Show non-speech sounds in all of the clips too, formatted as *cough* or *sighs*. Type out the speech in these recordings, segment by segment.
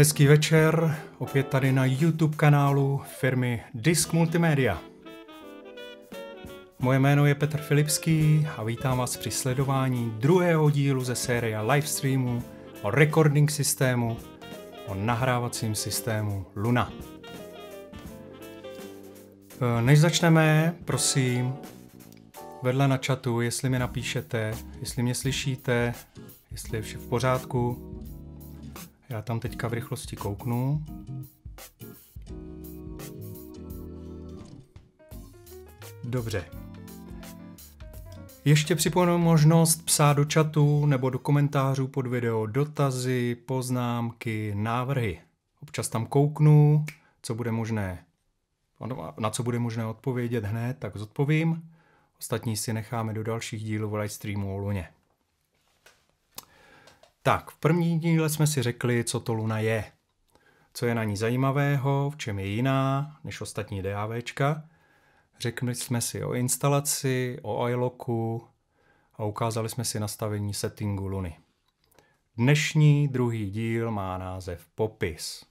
Hezký večer, opět tady na YouTube kanálu firmy Disk Multimedia. Moje jméno je Petr Filipský a vítám vás při sledování druhého dílu ze série livestreamu o recording systému, o nahrávacím systému Luna. E, než začneme, prosím, vedle na chatu, jestli mi napíšete, jestli mě slyšíte, jestli je vše v pořádku, já tam teďka v rychlosti kouknu. Dobře. Ještě připomenu možnost psát do chatu nebo do komentářů pod video dotazy, poznámky, návrhy. Občas tam kouknu, co bude možné, na co bude možné odpovědět hned, tak zodpovím. Ostatní si necháme do dalších dílů v livestreamu o Luně. Tak, v první díle jsme si řekli, co to Luna je. Co je na ní zajímavého, v čem je jiná než ostatní DAVčka. Řekli jsme si o instalaci, o iLoku a ukázali jsme si nastavení settingu Luny. Dnešní druhý díl má název Popis.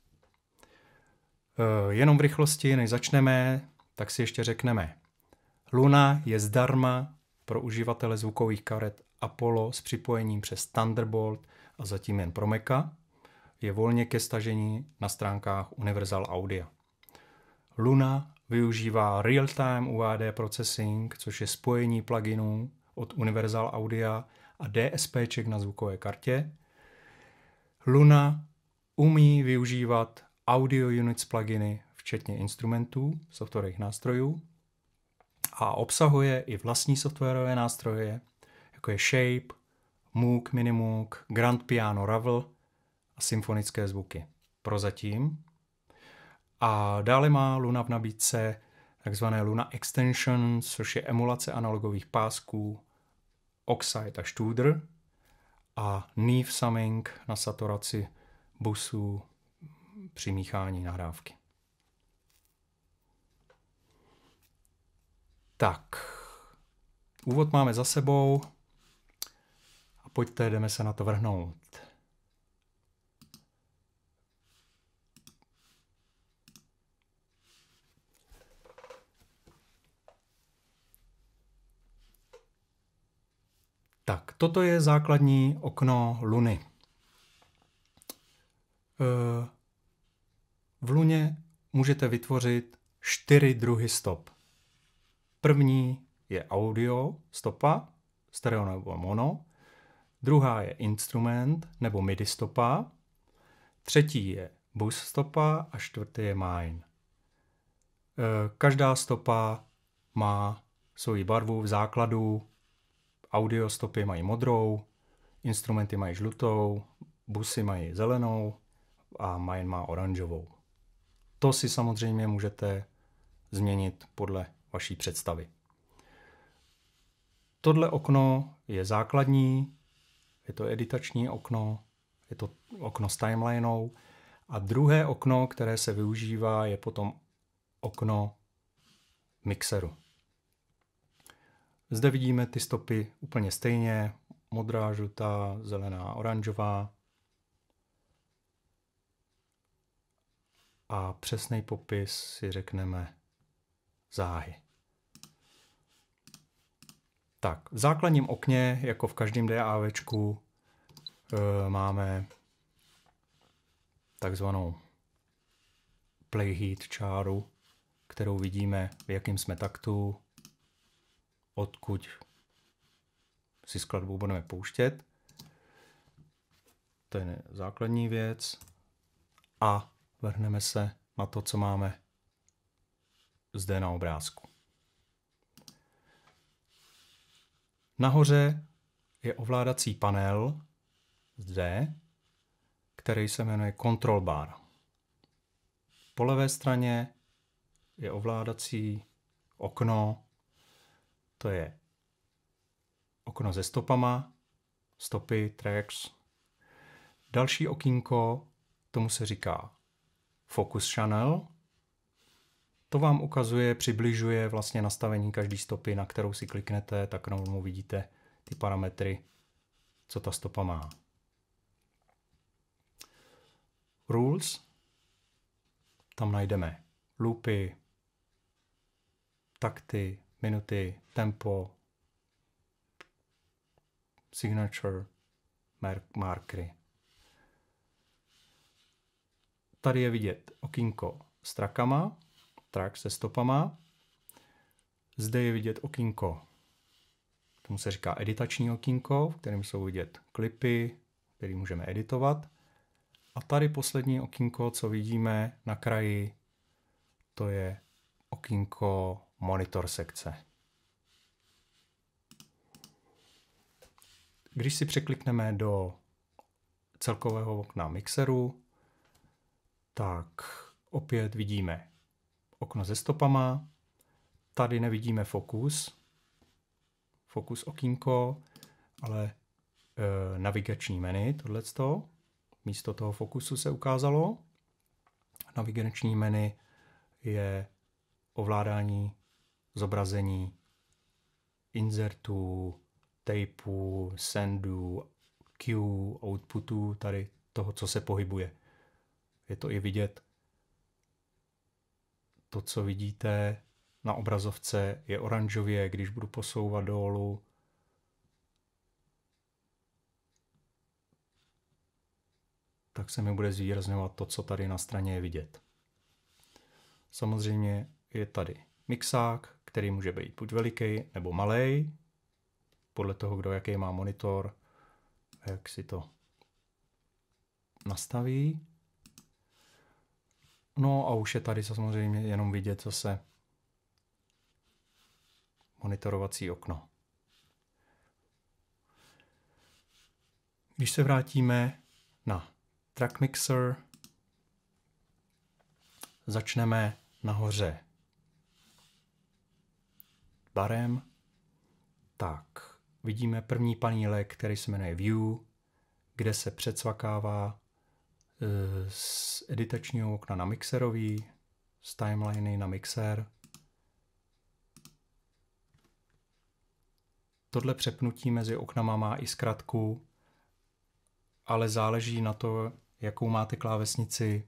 E, jenom v rychlosti, než začneme, tak si ještě řekneme. Luna je zdarma pro uživatele zvukových karet Apollo s připojením přes Thunderbolt a zatím jen pro Maca, je volně ke stažení na stránkách Universal Audio. Luna využívá Real-Time UAD Processing, což je spojení pluginů od Universal Audio a DSPček na zvukové kartě. Luna umí využívat Audio Units pluginy, včetně instrumentů, softwarových nástrojů a obsahuje i vlastní softwarové nástroje, jako je Shape, Moog, Minimoog, Grand Piano Ravel a symfonické zvuky. Prozatím. A dále má Luna v nabídce takzvané Luna Extension, což je emulace analogových pásků, Oxide a Studer a Neve Summing na saturaci busů při míchání nahrávky. Tak, úvod máme za sebou pojďte, jdeme se na to vrhnout. Tak, toto je základní okno Luny. Eh, v Luně můžete vytvořit čtyři druhy stop. První je audio stopa, stereo nebo mono druhá je instrument nebo MIDI stopa, třetí je bus stopa a čtvrtý je mine. E, každá stopa má svoji barvu v základu, audio stopy mají modrou, instrumenty mají žlutou, busy mají zelenou a mine má oranžovou. To si samozřejmě můžete změnit podle vaší představy. Tohle okno je základní, je to editační okno, je to okno s timelineou a druhé okno, které se využívá, je potom okno mixeru. Zde vidíme ty stopy úplně stejně, modrá, žlutá, zelená, oranžová. A přesný popis si řekneme záhy. Tak, v základním okně, jako v každém DAVčku, e, máme takzvanou playheat čáru, kterou vidíme, v jakým jsme taktu, odkud si skladbu budeme pouštět. To je základní věc. A vrhneme se na to, co máme zde na obrázku. Nahoře je ovládací panel zde, který se jmenuje Control Bar. Po levé straně je ovládací okno, to je okno se stopama, stopy, tracks. Další okýnko, tomu se říká Focus Channel, to vám ukazuje, přibližuje vlastně nastavení každé stopy, na kterou si kliknete, tak rovnou vidíte ty parametry, co ta stopa má. Rules, tam najdeme loopy, takty, minuty, tempo, signature, markery. Tady je vidět okýnko s trakama, track se stopama. Zde je vidět okýnko, tomu se říká editační okýnko, v kterém jsou vidět klipy, které můžeme editovat. A tady poslední okýnko, co vidíme na kraji, to je okýnko monitor sekce. Když si překlikneme do celkového okna mixeru, tak opět vidíme okno se stopama, tady nevidíme fokus, fokus okýnko, ale e, navigační menu, tohleto, místo toho fokusu se ukázalo. Navigační menu je ovládání zobrazení insertů, tapeů, sendů, queue, outputů, tady toho, co se pohybuje. Je to i vidět. To, co vidíte na obrazovce, je oranžově, když budu posouvat dolů. tak se mi bude zvýrazňovat to, co tady na straně je vidět. Samozřejmě je tady mixák, který může být buď veliký nebo malý, podle toho, kdo jaký má monitor, jak si to nastaví. No a už je tady samozřejmě jenom vidět zase monitorovací okno. Když se vrátíme na Track Mixer, začneme nahoře barem, tak vidíme první panílek, který se jmenuje View, kde se předsvakává z editačního okna na mixerový, z timeliny na mixer. Tohle přepnutí mezi oknama má i zkratku, ale záleží na to, jakou máte klávesnici.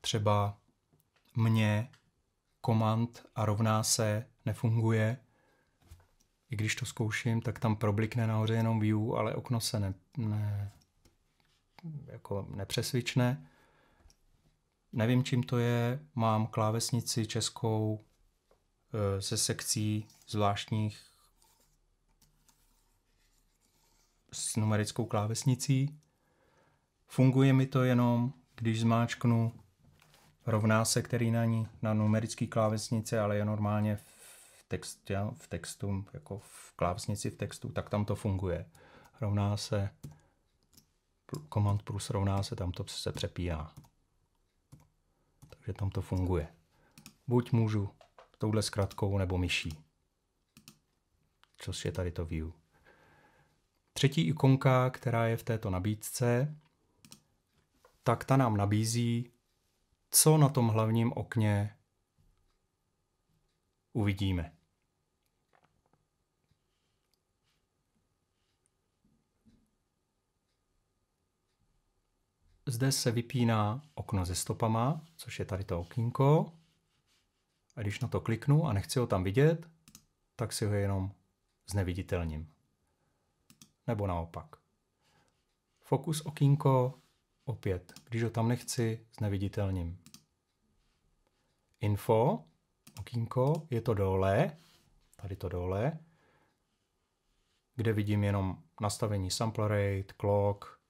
Třeba mě komand a rovná se nefunguje, i když to zkouším, tak tam problikne nahoře jenom view, ale okno se ne, ne, jako nepřesvične. Nevím, čím to je. Mám klávesnici českou se sekcí zvláštních s numerickou klávesnicí. Funguje mi to jenom, když zmáčknu rovná se, který na ní na numerické klávesnici, ale je normálně v text, v textu, jako v klávesnici v textu, tak tam to funguje. Rovná se, command plus rovná se, tam to se přepíná. Takže tam to funguje. Buď můžu touhle zkratkou nebo myší. Což je tady to view. Třetí ikonka, která je v této nabídce, tak ta nám nabízí, co na tom hlavním okně uvidíme. Zde se vypíná okno se stopama, což je tady to okýnko. A když na to kliknu a nechci ho tam vidět, tak si ho jenom zneviditelním. Nebo naopak. Fokus okýnko opět, když ho tam nechci, zneviditelním. Info, okýnko, je to dole, tady to dole, kde vidím jenom nastavení sample rate, clock,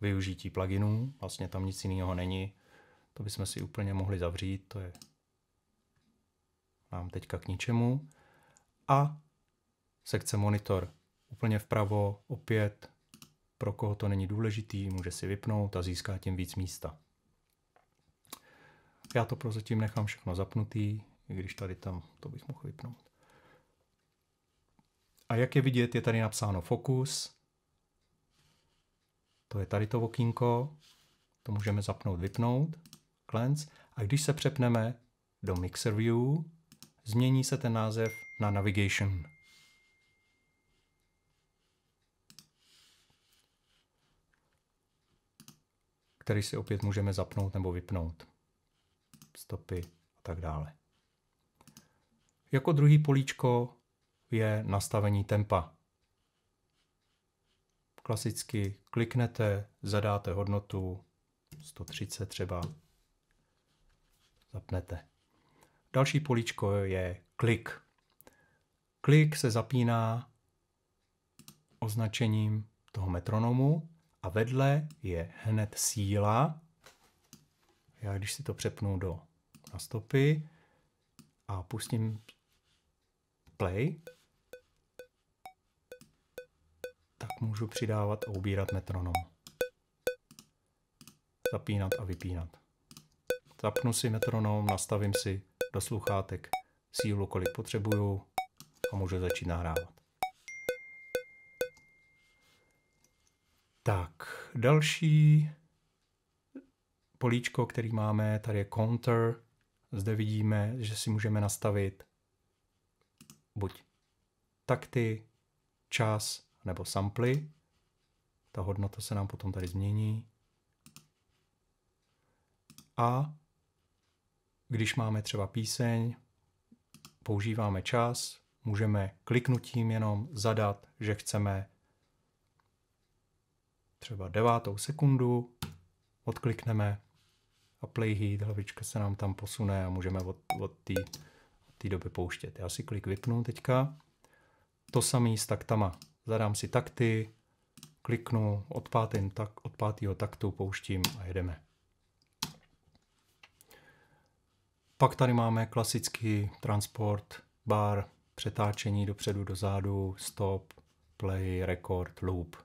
využití pluginů, vlastně tam nic jiného není. To bychom si úplně mohli zavřít, to je nám teďka k ničemu. A sekce monitor úplně vpravo, opět pro koho to není důležitý, může si vypnout a získá tím víc místa. Já to prozatím nechám všechno zapnutý, i když tady tam to bych mohl vypnout. A jak je vidět, je tady napsáno Focus, to je tady to okýnko, to můžeme zapnout, vypnout, cleanse. A když se přepneme do Mixer View, změní se ten název na Navigation. který si opět můžeme zapnout nebo vypnout. Stopy a tak dále. Jako druhý políčko je nastavení tempa. Klasicky kliknete, zadáte hodnotu 130 třeba, zapnete. Další políčko je klik. Klik se zapíná označením toho metronomu a vedle je hned síla. Já když si to přepnu do na stopy a pustím play, můžu přidávat a ubírat metronom. Zapínat a vypínat. Zapnu si metronom, nastavím si do sluchátek sílu, kolik potřebuju a můžu začít nahrávat. Tak, další políčko, který máme, tady je counter. Zde vidíme, že si můžeme nastavit buď takty, čas nebo samply. Ta hodnota se nám potom tady změní. A když máme třeba píseň, používáme čas, můžeme kliknutím jenom zadat, že chceme třeba devátou sekundu, odklikneme a play heat, hlavička se nám tam posune a můžeme od, od té doby pouštět. Já si klik vypnu teďka. To samý s taktama. Zadám si takty, kliknu od, pátým, tak, od pátého taktu, pouštím a jedeme. Pak tady máme klasický transport, bar, přetáčení dopředu, dozadu, stop, play, record, loop.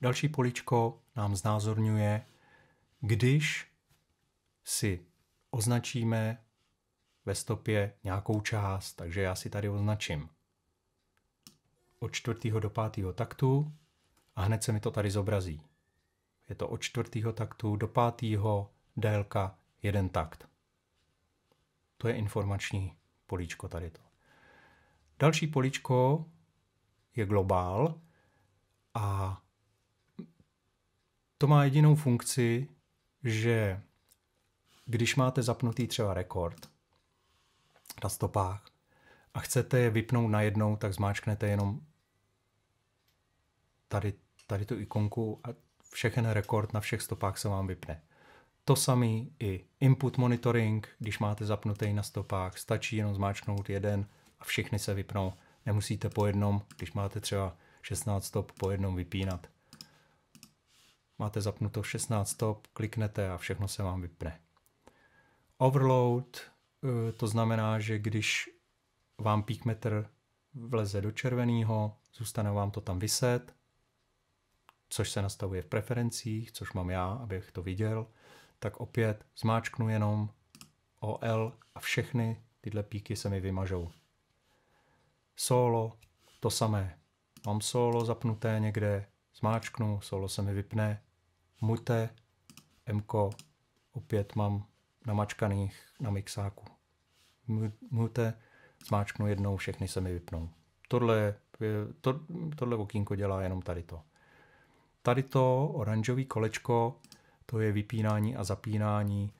Další poličko nám znázorňuje, když si označíme ve stopě nějakou část, takže já si tady označím od čtvrtého do pátého taktu a hned se mi to tady zobrazí. Je to od čtvrtého taktu do pátého délka jeden takt. To je informační políčko tady to. Další políčko je globál a to má jedinou funkci, že když máte zapnutý třeba rekord na stopách a chcete je vypnout najednou, tak zmáčknete jenom tady, tady tu ikonku a všechen rekord na všech stopách se vám vypne. To samý i input monitoring, když máte zapnutý na stopách, stačí jenom zmáčknout jeden a všechny se vypnou. Nemusíte po jednom, když máte třeba 16 stop, po jednom vypínat. Máte zapnuto 16 stop, kliknete a všechno se vám vypne. Overload, eh, to znamená, že když vám peakmeter vleze do červeného, zůstane vám to tam vyset, což se nastavuje v preferencích, což mám já, abych to viděl tak opět zmáčknu jenom OL a všechny tyhle píky se mi vymažou. Solo, to samé. Mám solo zapnuté někde, zmáčknu, solo se mi vypne. Mute, Mko, opět mám namačkaných na mixáku. Mute, zmáčknu jednou, všechny se mi vypnou. Tohle, to, tohle okýnko dělá jenom tady to. Tady to oranžový kolečko to je vypínání a zapínání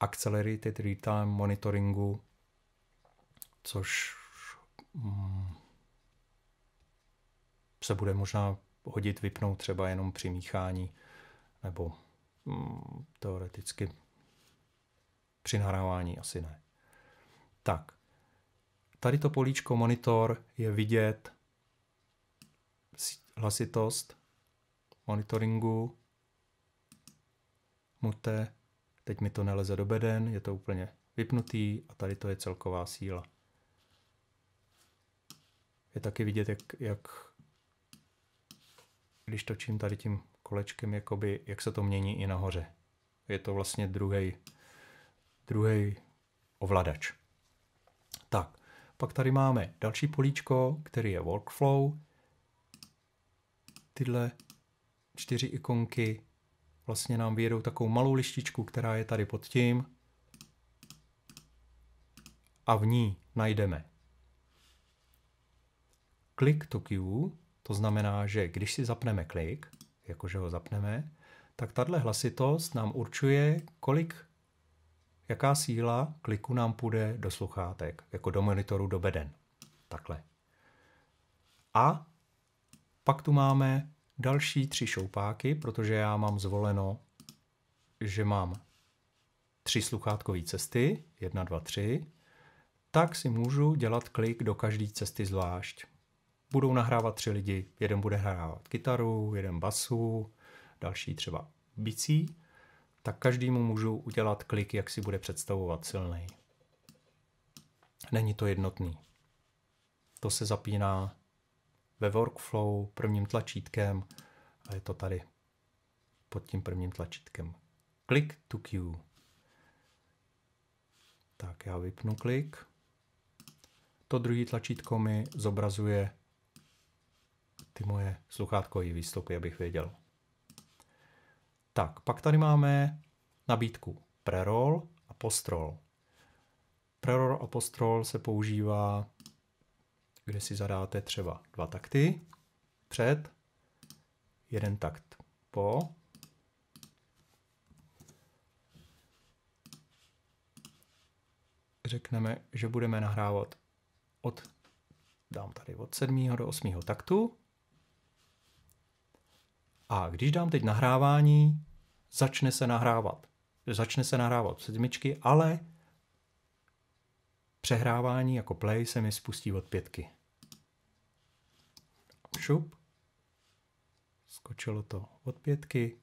Accelerated Real-Time Monitoringu, což mm, se bude možná hodit vypnout třeba jenom při míchání nebo mm, teoreticky při nahrávání asi ne. Tak, tady to políčko monitor je vidět hlasitost monitoringu, mute, teď mi to neleze do beden, je to úplně vypnutý a tady to je celková síla. Je taky vidět, jak, jak když točím tady tím kolečkem, jakoby, jak se to mění i nahoře. Je to vlastně druhý druhý ovladač. Tak, pak tady máme další políčko, který je workflow. Tyhle čtyři ikonky vlastně nám vyjedou takovou malou lištičku, která je tady pod tím a v ní najdeme click to queue, to znamená, že když si zapneme klik, jakože ho zapneme, tak tahle hlasitost nám určuje, kolik, jaká síla kliku nám půjde do sluchátek, jako do monitoru do beden. Takhle. A pak tu máme další tři šoupáky, protože já mám zvoleno, že mám tři sluchátkové cesty, jedna, dva, tři, tak si můžu dělat klik do každé cesty zvlášť. Budou nahrávat tři lidi, jeden bude hrávat kytaru, jeden basu, další třeba bicí, tak každému můžu udělat klik, jak si bude představovat silný. Není to jednotný. To se zapíná ve workflow prvním tlačítkem a je to tady pod tím prvním tlačítkem. Click to cue. Tak já vypnu klik. To druhý tlačítko mi zobrazuje ty moje sluchátkové výstupy, abych věděl. Tak, pak tady máme nabídku preroll a postroll. Preroll a postroll se používá, kde si zadáte třeba dva takty před, jeden takt po, řekneme, že budeme nahrávat od, dám tady od 7. do 8. taktu. A když dám teď nahrávání, začne se nahrávat. Začne se nahrávat sedmičky, ale přehrávání jako play se mi spustí od pětky. Šup. Skočilo to od pětky,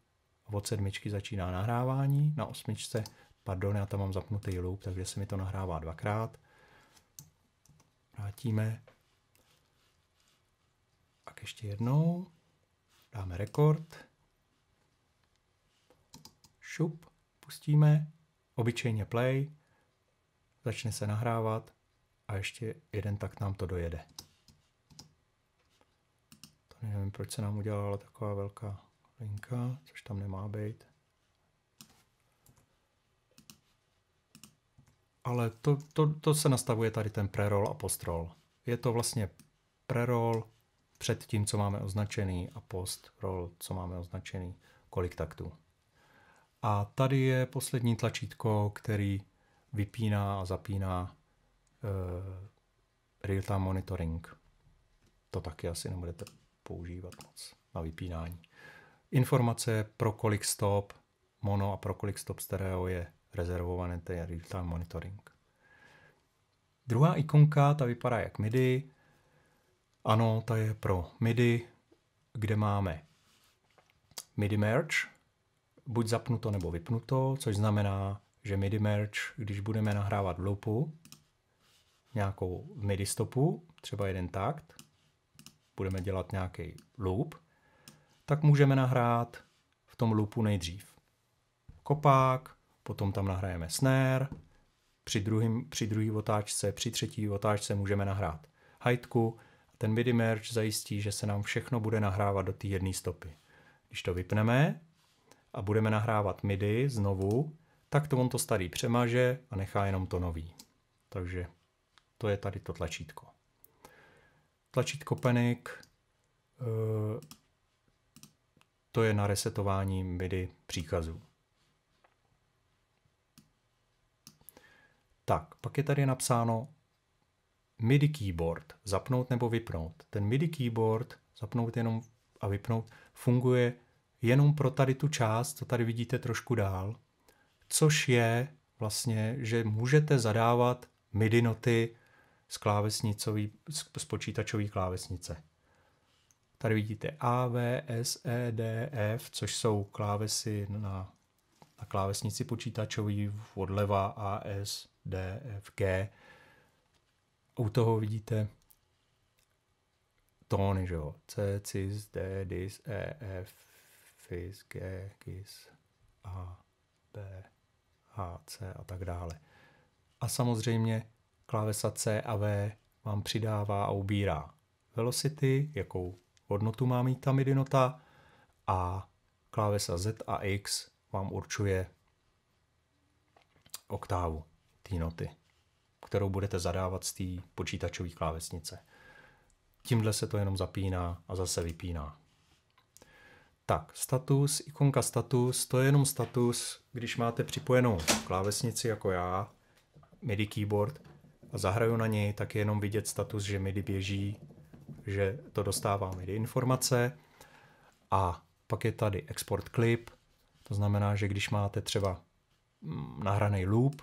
od sedmičky začíná nahrávání, na osmičce Pardon, já tam mám zapnutý loop, takže se mi to nahrává dvakrát. Vrátíme. Tak ještě jednou. Dáme rekord. Šup. Pustíme. Obyčejně play. Začne se nahrávat. A ještě jeden tak nám to dojede. Nevím, proč se nám udělala taková velká linka, což tam nemá být. ale to, to, to se nastavuje tady ten preroll a postroll. Je to vlastně preroll před tím, co máme označený a postroll, co máme označený, kolik taktů. A tady je poslední tlačítko, který vypíná a zapíná uh, real-time monitoring. To taky asi nebudete používat moc na vypínání. Informace pro kolik stop mono a pro kolik stop stereo je rezervované, to je real-time monitoring. Druhá ikonka, ta vypadá jak MIDI. Ano, ta je pro MIDI, kde máme MIDI merge, buď zapnuto nebo vypnuto, což znamená, že MIDI merge, když budeme nahrávat v loopu, nějakou MIDI stopu, třeba jeden takt, budeme dělat nějaký loop, tak můžeme nahrát v tom loopu nejdřív kopák, potom tam nahrajeme snare, při, druhým, při druhý otáčce, při třetí otáčce můžeme nahrát hajtku ten MIDI merge zajistí, že se nám všechno bude nahrávat do té jedné stopy. Když to vypneme a budeme nahrávat MIDI znovu, tak to on to starý přemaže a nechá jenom to nový. Takže to je tady to tlačítko. Tlačítko Panic, eh, to je na resetování MIDI příkazů. Tak, pak je tady napsáno MIDI keyboard, zapnout nebo vypnout. Ten MIDI keyboard, zapnout jenom a vypnout, funguje jenom pro tady tu část, co tady vidíte trošku dál, což je vlastně, že můžete zadávat MIDI noty z, klávesnicový, z počítačové klávesnice. Tady vidíte A, V, S, E, D, F, což jsou klávesy na, na klávesnici počítačový odleva A, S, D, F, G. U toho vidíte tóny, že jo? C, cis, D, dis, E, F, fis, G, gis, A, B, H, C a tak dále. A samozřejmě klávesa C a V vám přidává a ubírá velocity, jakou hodnotu má mít ta MIDI nota a klávesa Z a X vám určuje oktávu té noty, kterou budete zadávat z té počítačové klávesnice. Tímhle se to jenom zapíná a zase vypíná. Tak, status, ikonka status, to je jenom status, když máte připojenou klávesnici jako já, MIDI keyboard a zahraju na něj, tak je jenom vidět status, že MIDI běží, že to dostává MIDI informace a pak je tady export clip, to znamená, že když máte třeba mm, nahraný loop,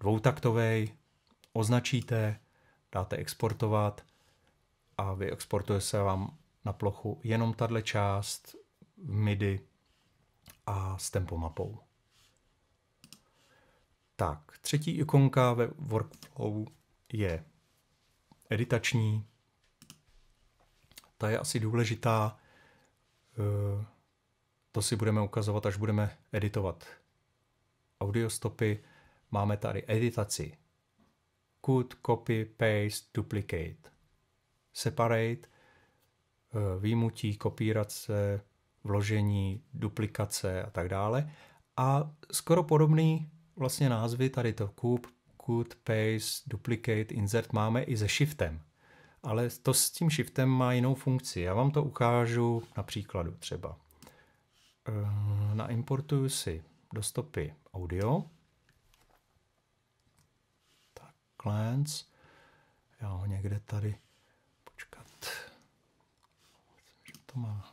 dvoutaktový, označíte, dáte exportovat a vyexportuje se vám na plochu jenom tahle část v MIDI a s tempomapou. Tak, třetí ikonka ve workflow je editační. Ta je asi důležitá. Eh, to si budeme ukazovat, až budeme editovat audiostopy. Máme tady editaci. Cut, copy, paste, duplicate. Separate, eh, výmutí, kopírace, vložení, duplikace a tak dále. A skoro podobný vlastně názvy, tady to coup, cut, paste, duplicate, insert máme i se shiftem. Ale to s tím shiftem má jinou funkci. Já vám to ukážu na příkladu třeba. Eh, naimportuju si do stopy audio. Tak, glance. Já ho někde tady počkat. Myslím, že to má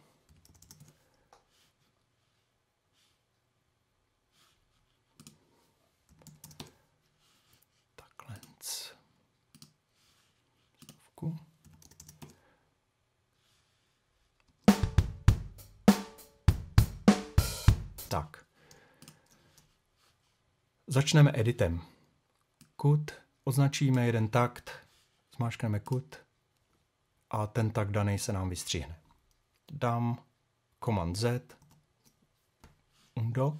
Tak. Začneme editem. Cut, označíme jeden takt, zmáškneme cut a ten takt daný se nám vystřihne. Dám Command Z, undo.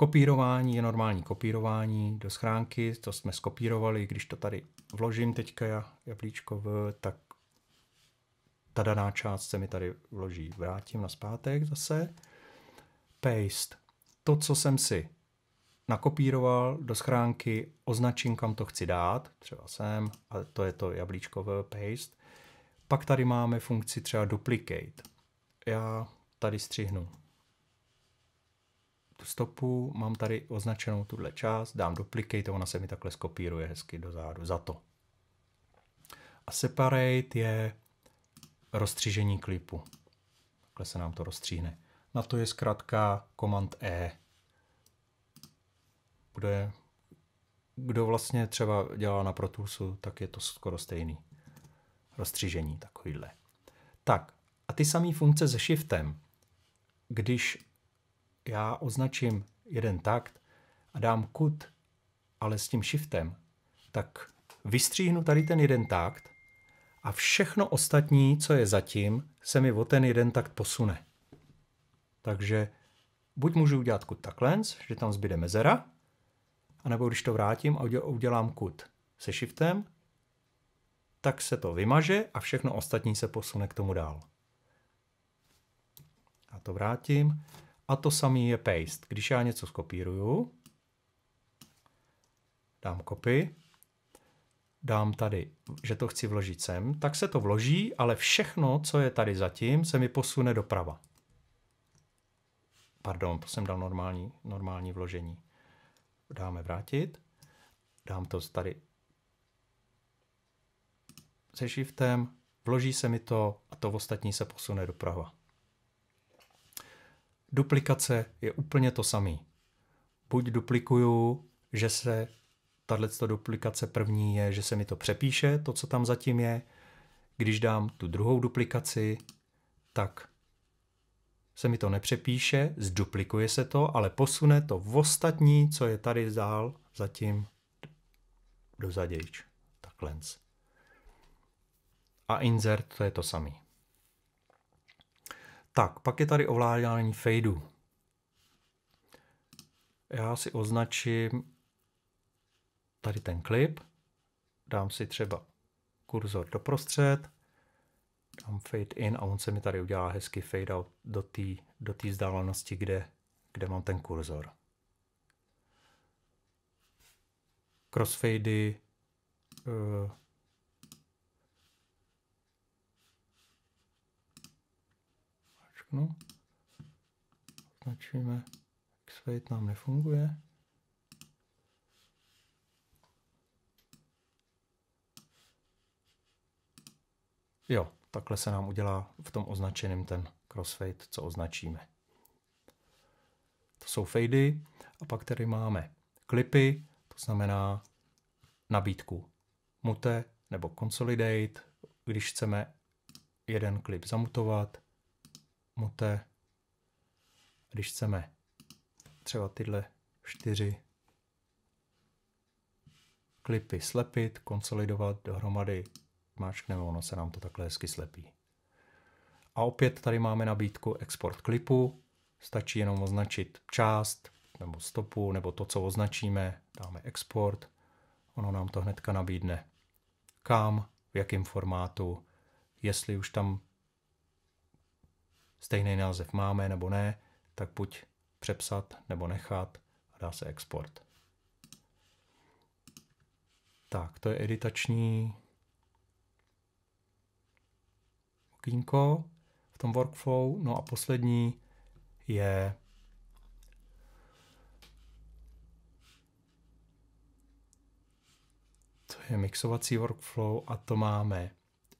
Kopírování je normální kopírování do schránky, to jsme skopírovali, když to tady vložím teďka jablíčko v, tak ta daná část se mi tady vloží. Vrátím na zpátek zase paste. To, co jsem si nakopíroval do schránky, označím, kam to chci dát, třeba sem, a to je to jablíčkové paste. Pak tady máme funkci třeba duplicate. Já tady střihnu tu stopu, mám tady označenou tuhle část, dám duplicate, ona se mi takhle skopíruje hezky dozadu, za to. A separate je rozstřížení klipu. Takhle se nám to rozstříhne. Na to je zkrátka Command E. Kde, kdo vlastně třeba dělá na Pro Toolsu, tak je to skoro stejný. Rozstřížení takovýhle. Tak, a ty samé funkce se shiftem, když já označím jeden takt a dám cut, ale s tím shiftem, tak vystříhnu tady ten jeden takt a všechno ostatní, co je zatím, se mi o ten jeden takt posune. Takže buď můžu udělat kut takhle, že tam zbyde mezera, anebo když to vrátím a udělám kut se shiftem, tak se to vymaže a všechno ostatní se posune k tomu dál. A to vrátím. A to samý je paste. Když já něco skopíruju, dám copy, dám tady, že to chci vložit sem, tak se to vloží, ale všechno, co je tady zatím, se mi posune doprava. Pardon, to jsem dal normální, normální vložení. Dáme vrátit. Dám to tady se shiftem, vloží se mi to a to ostatní se posune doprava. Duplikace je úplně to samý. Buď duplikuju, že se tato duplikace první je, že se mi to přepíše, to, co tam zatím je. Když dám tu druhou duplikaci, tak se mi to nepřepíše, zduplikuje se to, ale posune to v ostatní, co je tady dál, zatím do zadějč. Takhle. A insert to je to samý. Tak, pak je tady ovládání fadeu. Já si označím tady ten klip, dám si třeba kurzor doprostřed, dám fade in a on se mi tady udělá hezky fade out do té do vzdálenosti, kde, kde mám ten kurzor. Crossfady zmáčknu. Označíme. X-Fade nám nefunguje. Jo, takhle se nám udělá v tom označeném ten crossfade, co označíme. To jsou fady a pak tady máme klipy, to znamená nabídku mute nebo consolidate, když chceme jeden klip zamutovat, mute, když chceme třeba tyhle čtyři klipy slepit, konsolidovat dohromady, máčkneme, ono se nám to takhle hezky slepí. A opět tady máme nabídku export klipu, stačí jenom označit část, nebo stopu, nebo to, co označíme, dáme export, ono nám to hnedka nabídne kam, v jakém formátu, jestli už tam stejný název máme nebo ne, tak buď přepsat nebo nechat a dá se export. Tak, to je editační okýnko v tom workflow. No a poslední je to je mixovací workflow a to máme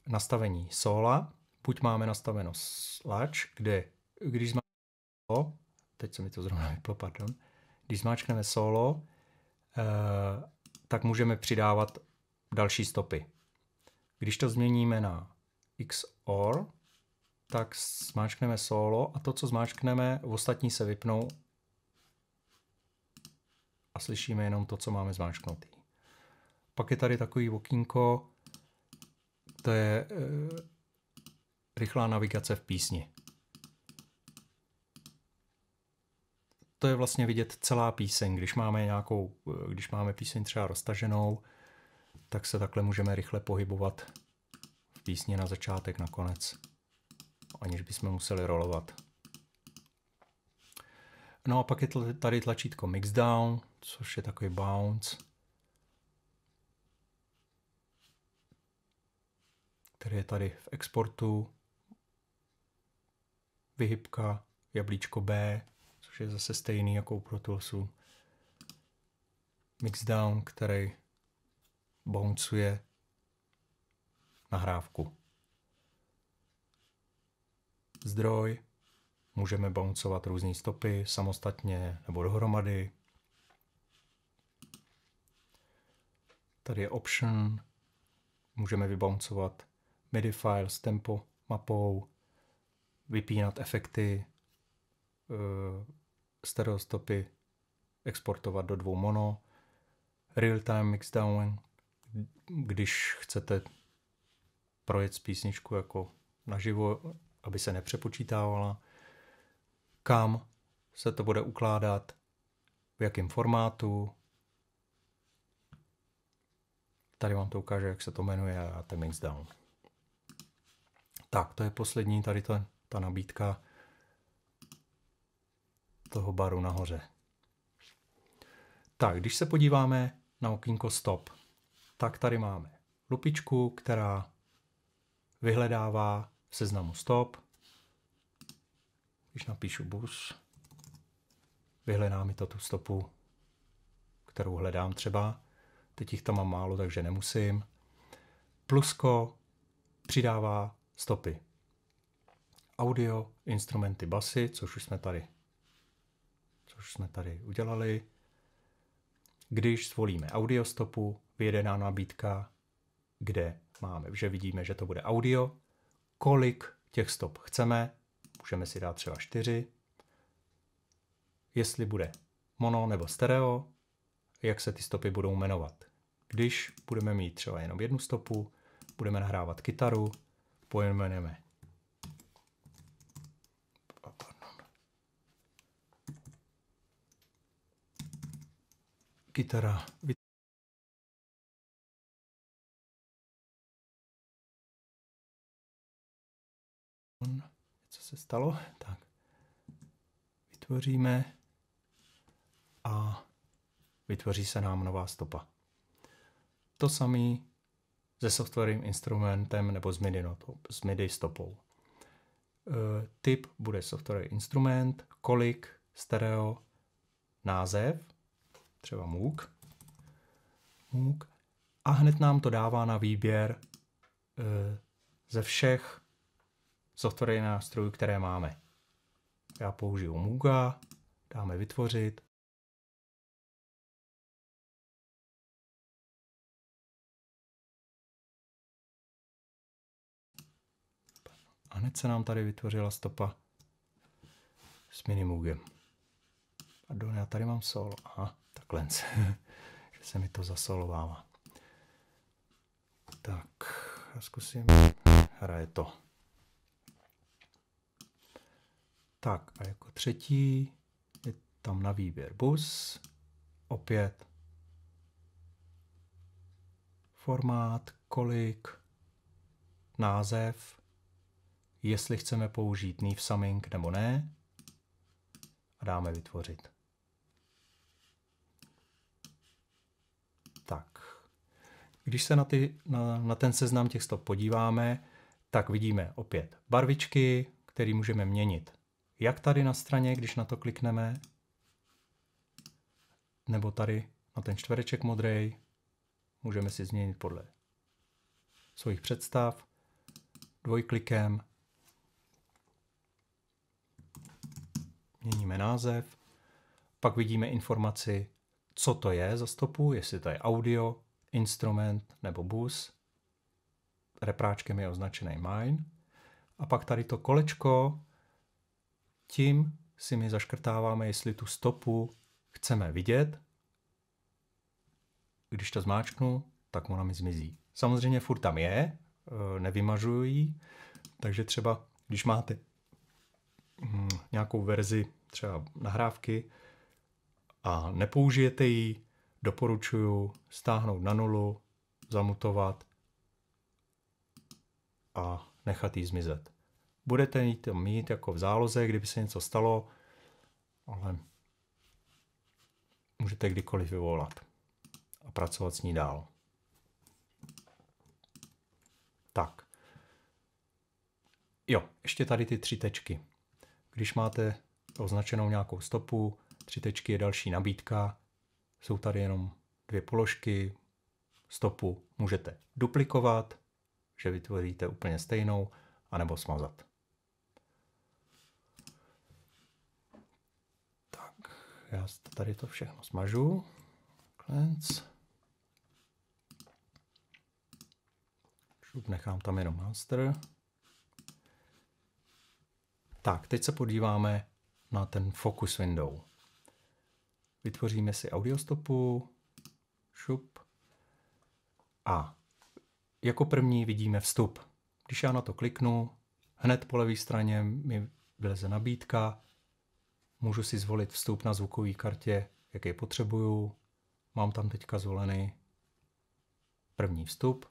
nastavení sola, buď máme nastaveno slač, kde když máme teď se mi to zrovna vyplo, pardon, když zmáčkneme solo, eh, tak můžeme přidávat další stopy. Když to změníme na XOR, tak zmáčkneme solo a to, co zmáčkneme, v ostatní se vypnou a slyšíme jenom to, co máme zmáčknutý. Pak je tady takový okýnko, to je e, rychlá navigace v písni. to je vlastně vidět celá píseň. Když máme nějakou, když máme píseň třeba roztaženou, tak se takhle můžeme rychle pohybovat v písni na začátek, na konec, aniž bychom museli rolovat. No a pak je tady tlačítko Mixdown, což je takový bounce, který je tady v exportu, vyhybka, jablíčko B, což je zase stejný jako u Pro Toolsu. Mixdown, který bouncuje nahrávku. Zdroj, můžeme bouncovat různé stopy samostatně nebo dohromady. Tady je option, můžeme vybouncovat MIDI file s tempo mapou, vypínat efekty, eh, stereostopy exportovat do dvou mono, real-time mixdown, když chcete projet písničku jako naživo, aby se nepřepočítávala, kam se to bude ukládat, v jakém formátu. Tady vám to ukáže, jak se to jmenuje a ten mixdown. Tak, to je poslední tady ta, ta nabídka toho baru nahoře. Tak, když se podíváme na okýnko stop, tak tady máme lupičku, která vyhledává v seznamu stop. Když napíšu bus, vyhledá mi to tu stopu, kterou hledám třeba. Teď jich tam mám málo, takže nemusím. Plusko přidává stopy. Audio, instrumenty basy, což už jsme tady což jsme tady udělali. Když zvolíme audio stopu, vyjede nám nabídka, kde máme, že vidíme, že to bude audio, kolik těch stop chceme, můžeme si dát třeba 4, jestli bude mono nebo stereo, jak se ty stopy budou jmenovat. Když budeme mít třeba jenom jednu stopu, budeme nahrávat kytaru, pojmenujeme kytara. Co se stalo? Tak. Vytvoříme a vytvoří se nám nová stopa. To samý se softwarovým instrumentem nebo s MIDI, notou, s MIDI stopou. typ bude software instrument, kolik, stereo, název, třeba MOOC, MOOC a hned nám to dává na výběr e, ze všech software nástrojů, které máme. Já použiju Muga, dáme vytvořit. A hned se nám tady vytvořila stopa s minimugem. Pardon, já tady mám solo. Aha, takhle. *laughs* že se mi to zasolovává. Tak, já zkusím. Hraje to. Tak a jako třetí je tam na výběr bus. Opět formát, kolik, název, jestli chceme použít Neve Summing nebo ne a dáme vytvořit. Tak. Když se na, ty, na, na ten seznam těch stop podíváme, tak vidíme opět barvičky, které můžeme měnit. Jak tady na straně, když na to klikneme, nebo tady na ten čtvereček modrý, můžeme si změnit podle svých představ, dvojklikem, měníme název, pak vidíme informaci, co to je za stopu, jestli to je audio, instrument nebo bus. Repráčkem je označený mine. A pak tady to kolečko, tím si my zaškrtáváme, jestli tu stopu chceme vidět. Když to zmáčknu, tak ona mi zmizí. Samozřejmě furt tam je, e, nevymažuji ji, takže třeba, když máte hm, nějakou verzi třeba nahrávky a nepoužijete ji, doporučuji stáhnout na nulu, zamutovat a nechat ji zmizet. Budete ji to mít jako v záloze, kdyby se něco stalo, ale můžete kdykoliv vyvolat a pracovat s ní dál. Tak. Jo, ještě tady ty tři tečky. Když máte označenou nějakou stopu, tři tečky je další nabídka, jsou tady jenom dvě položky, stopu můžete duplikovat, že vytvoříte úplně stejnou, anebo smazat. Tak, já tady to všechno smažu. Cleanse. Šup, nechám tam jenom master. Tak, teď se podíváme na ten focus window. Vytvoříme si audiostopu, šup a jako první vidíme vstup. Když já na to kliknu, hned po levé straně mi vyleze nabídka, můžu si zvolit vstup na zvukové kartě, jaký potřebuju. Mám tam teďka zvolený první vstup.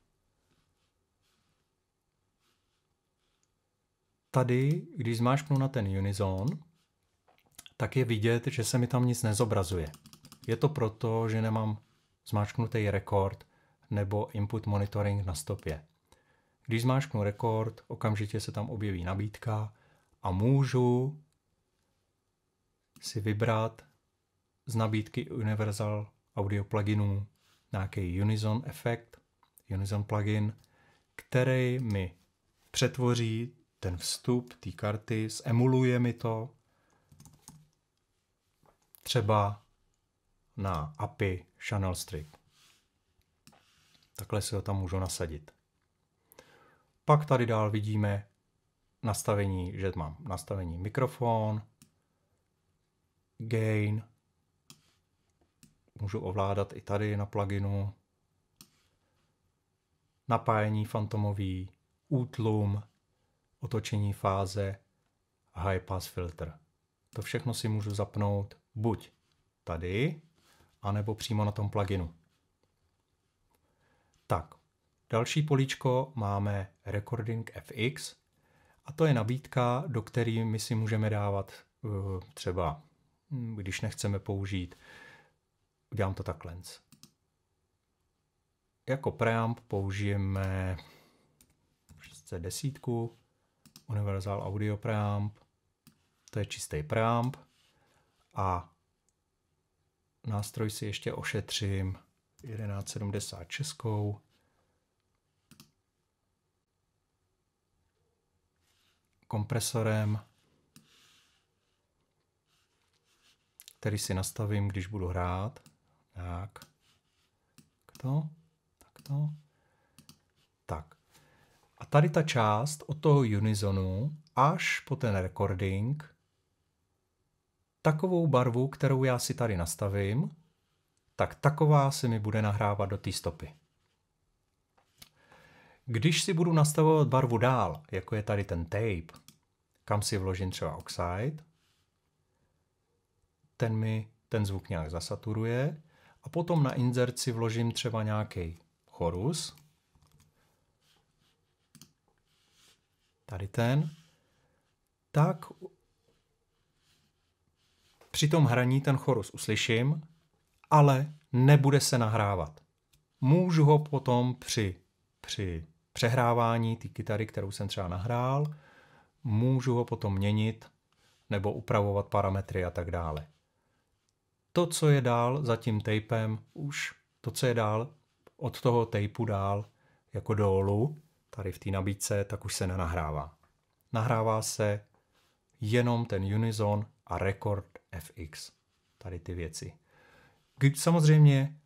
Tady, když zmáčknu na ten Unizone, tak je vidět, že se mi tam nic nezobrazuje. Je to proto, že nemám zmáčknutý rekord nebo input monitoring na stopě. Když zmáčknu rekord, okamžitě se tam objeví nabídka a můžu si vybrat z nabídky Universal Audio pluginů nějaký Unison efekt, Unison plugin, který mi přetvoří ten vstup té karty, zemuluje mi to třeba na API Channel Strip. Takhle si ho tam můžu nasadit. Pak tady dál vidíme nastavení, že mám nastavení mikrofon, gain, můžu ovládat i tady na pluginu, napájení fantomový, útlum, otočení fáze high pass filter. To všechno si můžu zapnout buď tady, anebo přímo na tom pluginu. Tak, další políčko máme Recording FX a to je nabídka, do které my si můžeme dávat uh, třeba, hm, když nechceme použít, udělám to takhle. Jako preamp použijeme desítku, Universal Audio Preamp, to je čistý preamp a nástroj si ještě ošetřím 1170 českou. kompresorem, který si nastavím, když budu hrát. Tak. Tak to. Tak. A tady ta část od toho unizonu až po ten recording takovou barvu, kterou já si tady nastavím, tak taková se mi bude nahrávat do té stopy. Když si budu nastavovat barvu dál, jako je tady ten tape, kam si vložím třeba oxide, ten mi ten zvuk nějak zasaturuje a potom na insert si vložím třeba nějaký chorus, tady ten, tak při tom hraní ten chorus uslyším, ale nebude se nahrávat. Můžu ho potom při, při přehrávání té kytary, kterou jsem třeba nahrál, můžu ho potom měnit nebo upravovat parametry a tak dále. To, co je dál za tím tapem, už to, co je dál od toho tapeu dál jako dolů, tady v té nabídce, tak už se nenahrává. Nahrává se jenom ten Unison a Record FX. Tady ty věci. Samozřejmě,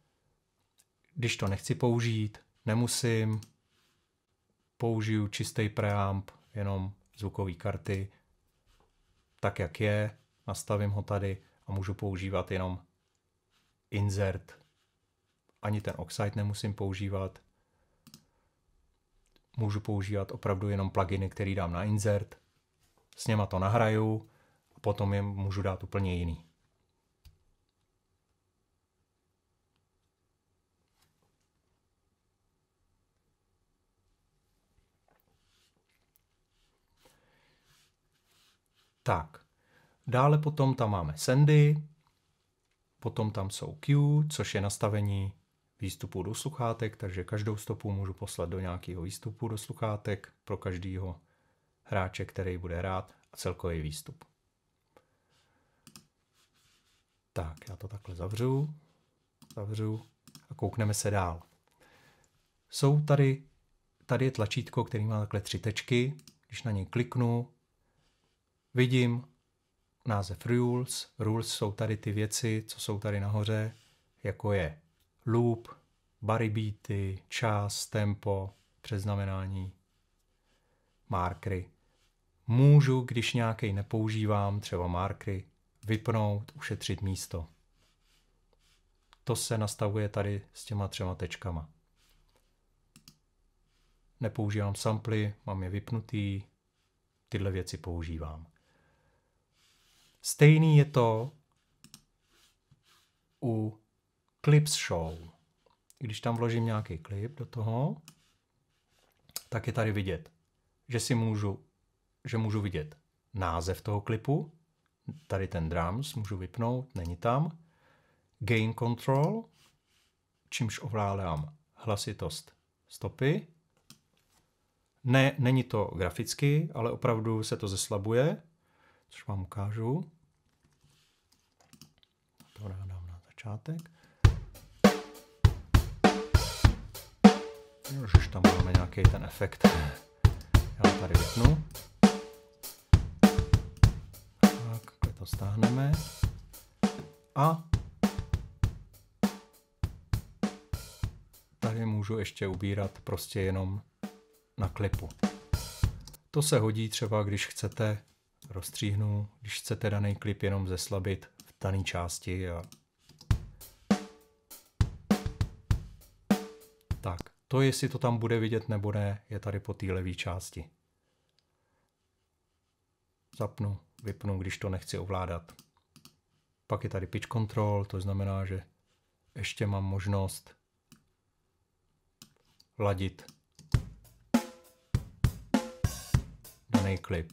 když to nechci použít, nemusím, použiju čistý preamp, jenom zvukové karty, tak jak je, nastavím ho tady a můžu používat jenom insert. Ani ten oxide nemusím používat. Můžu používat opravdu jenom pluginy, který dám na insert. S něma to nahraju potom je můžu dát úplně jiný. Tak, dále potom tam máme sendy, potom tam jsou Q, což je nastavení výstupu do sluchátek, takže každou stopu můžu poslat do nějakého výstupu do sluchátek pro každého hráče, který bude hrát a celkový výstup. Tak, já to takhle zavřu, zavřu a koukneme se dál. Jsou tady, tady je tlačítko, který má takhle tři tečky. Když na něj kliknu, Vidím název rules. Rules jsou tady ty věci, co jsou tady nahoře, jako je loop, bary beaty, čas, tempo, přeznamenání, markery. Můžu, když nějaký nepoužívám, třeba markery, vypnout, ušetřit místo. To se nastavuje tady s těma třema tečkama. Nepoužívám samply, mám je vypnutý, tyhle věci používám. Stejný je to u Clips Show. Když tam vložím nějaký klip do toho, tak je tady vidět, že si můžu, že můžu vidět název toho klipu, tady ten drums můžu vypnout, není tam, gain control, čímž ovládám hlasitost stopy. Ne, není to graficky, ale opravdu se to zeslabuje, což vám ukážu. To dám na začátek. Už tam máme nějaký ten efekt. Já tady vypnu. To stáhneme. A tady můžu ještě ubírat prostě jenom na klipu. To se hodí třeba, když chcete rozstříhnu, když chcete daný klip jenom zeslabit v dané části. A... Tak, to jestli to tam bude vidět nebo ne, je tady po té levé části. Zapnu, vypnu, když to nechci ovládat. Pak je tady pitch control, to znamená, že ještě mám možnost ladit daný klip.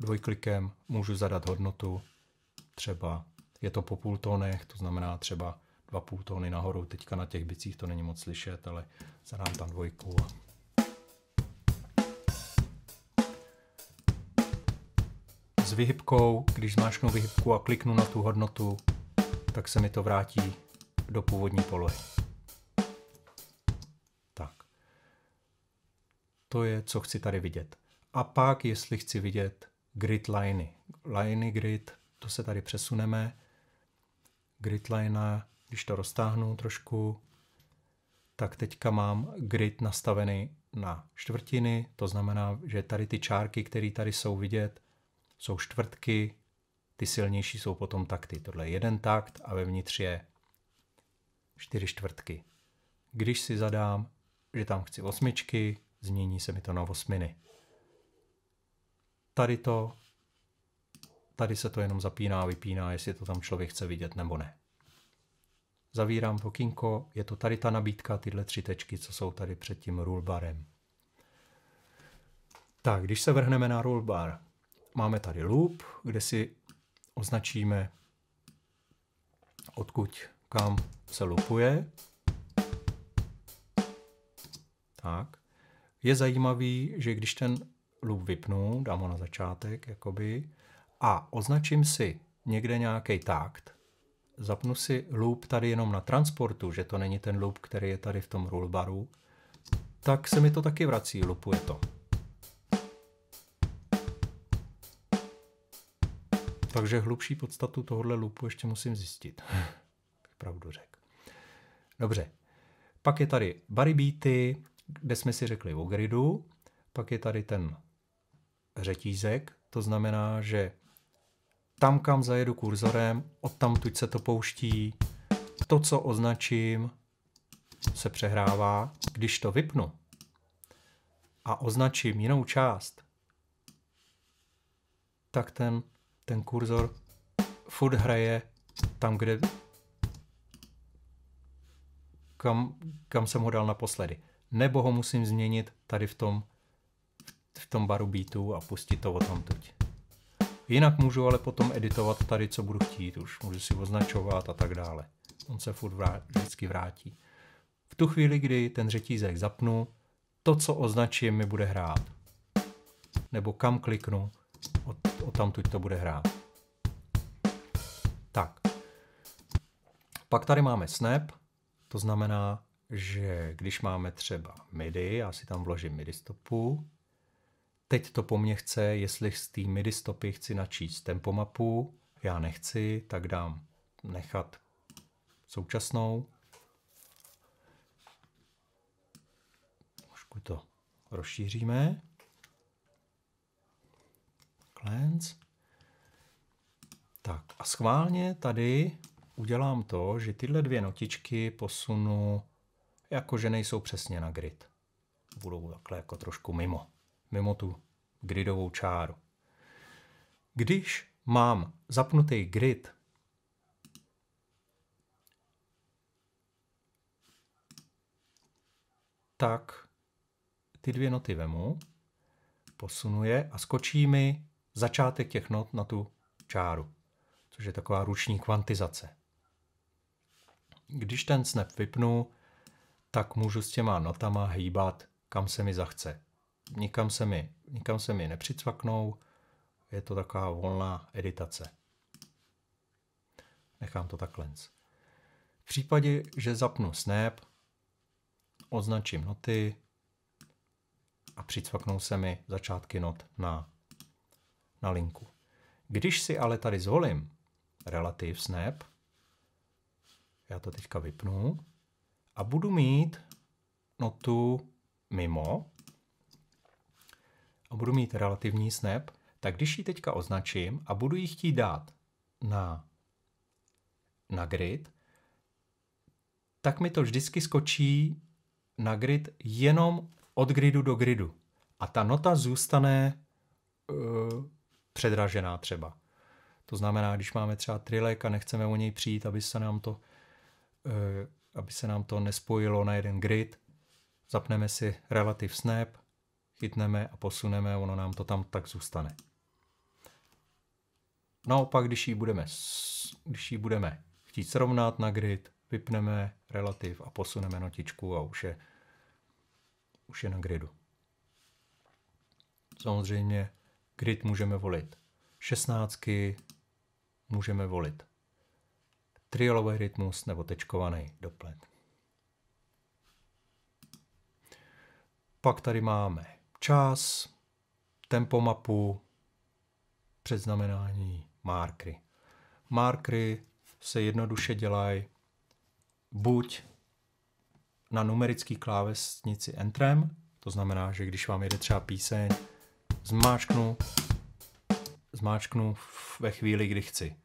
dvojklikem můžu zadat hodnotu, třeba je to po půl tónech, to znamená třeba dva půl tóny nahoru. Teďka na těch bicích to není moc slyšet, ale zadám tam dvojku. S vyhybkou, když zmáčknu vyhybku a kliknu na tu hodnotu, tak se mi to vrátí do původní polohy. Tak. To je, co chci tady vidět. A pak, jestli chci vidět grid liney. Liney grid, to se tady přesuneme. Grid line, když to roztáhnu trošku, tak teďka mám grid nastavený na čtvrtiny, to znamená, že tady ty čárky, které tady jsou vidět, jsou čtvrtky, ty silnější jsou potom takty. Tohle je jeden takt a vevnitř je čtyři čtvrtky. Když si zadám, že tam chci osmičky, změní se mi to na osminy. Tady to, tady se to jenom zapíná a vypíná, jestli to tam člověk chce vidět nebo ne. Zavírám okýnko, je to tady ta nabídka, tyhle tři tečky, co jsou tady před tím rulbarem. Tak, když se vrhneme na rulbar, máme tady loop, kde si označíme, odkud kam se lupuje. Tak. Je zajímavý, že když ten loop vypnu, dám ho na začátek, jakoby, a označím si někde nějaký takt, zapnu si loop tady jenom na transportu, že to není ten loop, který je tady v tom rulbaru, tak se mi to taky vrací, lupuje to. Takže hlubší podstatu tohohle loopu ještě musím zjistit. *laughs* Pravdu řek. Dobře. Pak je tady bary beaty, kde jsme si řekli o gridu. Pak je tady ten řetízek, to znamená, že tam, kam zajedu kurzorem, odtamtud se to pouští. To, co označím, se přehrává. Když to vypnu a označím jinou část, tak ten ten kurzor furt hraje tam, kde kam, kam jsem ho dal naposledy. Nebo ho musím změnit tady v tom, v tom baru beatu a pustit to o tom tuď. Jinak můžu ale potom editovat tady, co budu chtít. Už můžu si označovat a tak dále. On se furt vrát, vždycky vrátí. V tu chvíli, kdy ten řetízek zapnu, to, co označím, mi bude hrát. Nebo kam kliknu, od, od tamtud to bude hrát. Tak. Pak tady máme snap, to znamená, že když máme třeba MIDI, já si tam vložím MIDI stopu, teď to po mně chce, jestli z té MIDI stopy chci načíst tempomapu, já nechci, tak dám nechat současnou. Trošku to rozšíříme. Cleanse. Tak a schválně tady udělám to, že tyhle dvě notičky posunu jakože nejsou přesně na grid. Budou takhle jako trošku mimo. Mimo tu gridovou čáru. Když mám zapnutý grid, tak ty dvě noty vemu, posunu je a skočí mi začátek těch not na tu čáru, což je taková ruční kvantizace. Když ten snap vypnu, tak můžu s těma notama hýbat, kam se mi zachce. Nikam se mi, nikam se mi nepřicvaknou, je to taková volná editace. Nechám to takhle. V případě, že zapnu snap, označím noty a přicvaknou se mi začátky not na na linku. Když si ale tady zvolím Relative Snap, já to teďka vypnu a budu mít notu mimo a budu mít relativní snap, tak když ji teďka označím a budu ji chtít dát na, na grid, tak mi to vždycky skočí na grid jenom od gridu do gridu. A ta nota zůstane uh, předražená třeba. To znamená, když máme třeba trilek a nechceme o něj přijít, aby se nám to, eh, aby se nám to nespojilo na jeden grid, zapneme si relative snap, chytneme a posuneme, ono nám to tam tak zůstane. Naopak, když ji budeme, když ji budeme chtít srovnat na grid, vypneme relativ a posuneme notičku a už je, už je na gridu. Samozřejmě grid můžeme volit 16, můžeme volit triolový rytmus nebo tečkovaný doplet. Pak tady máme čas, tempomapu, předznamenání, markry. Markry se jednoduše dělají buď na numerický klávesnici Entrem, to znamená, že když vám jede třeba píseň, zmáčknu, zmáčknu ve chvíli, kdy chci.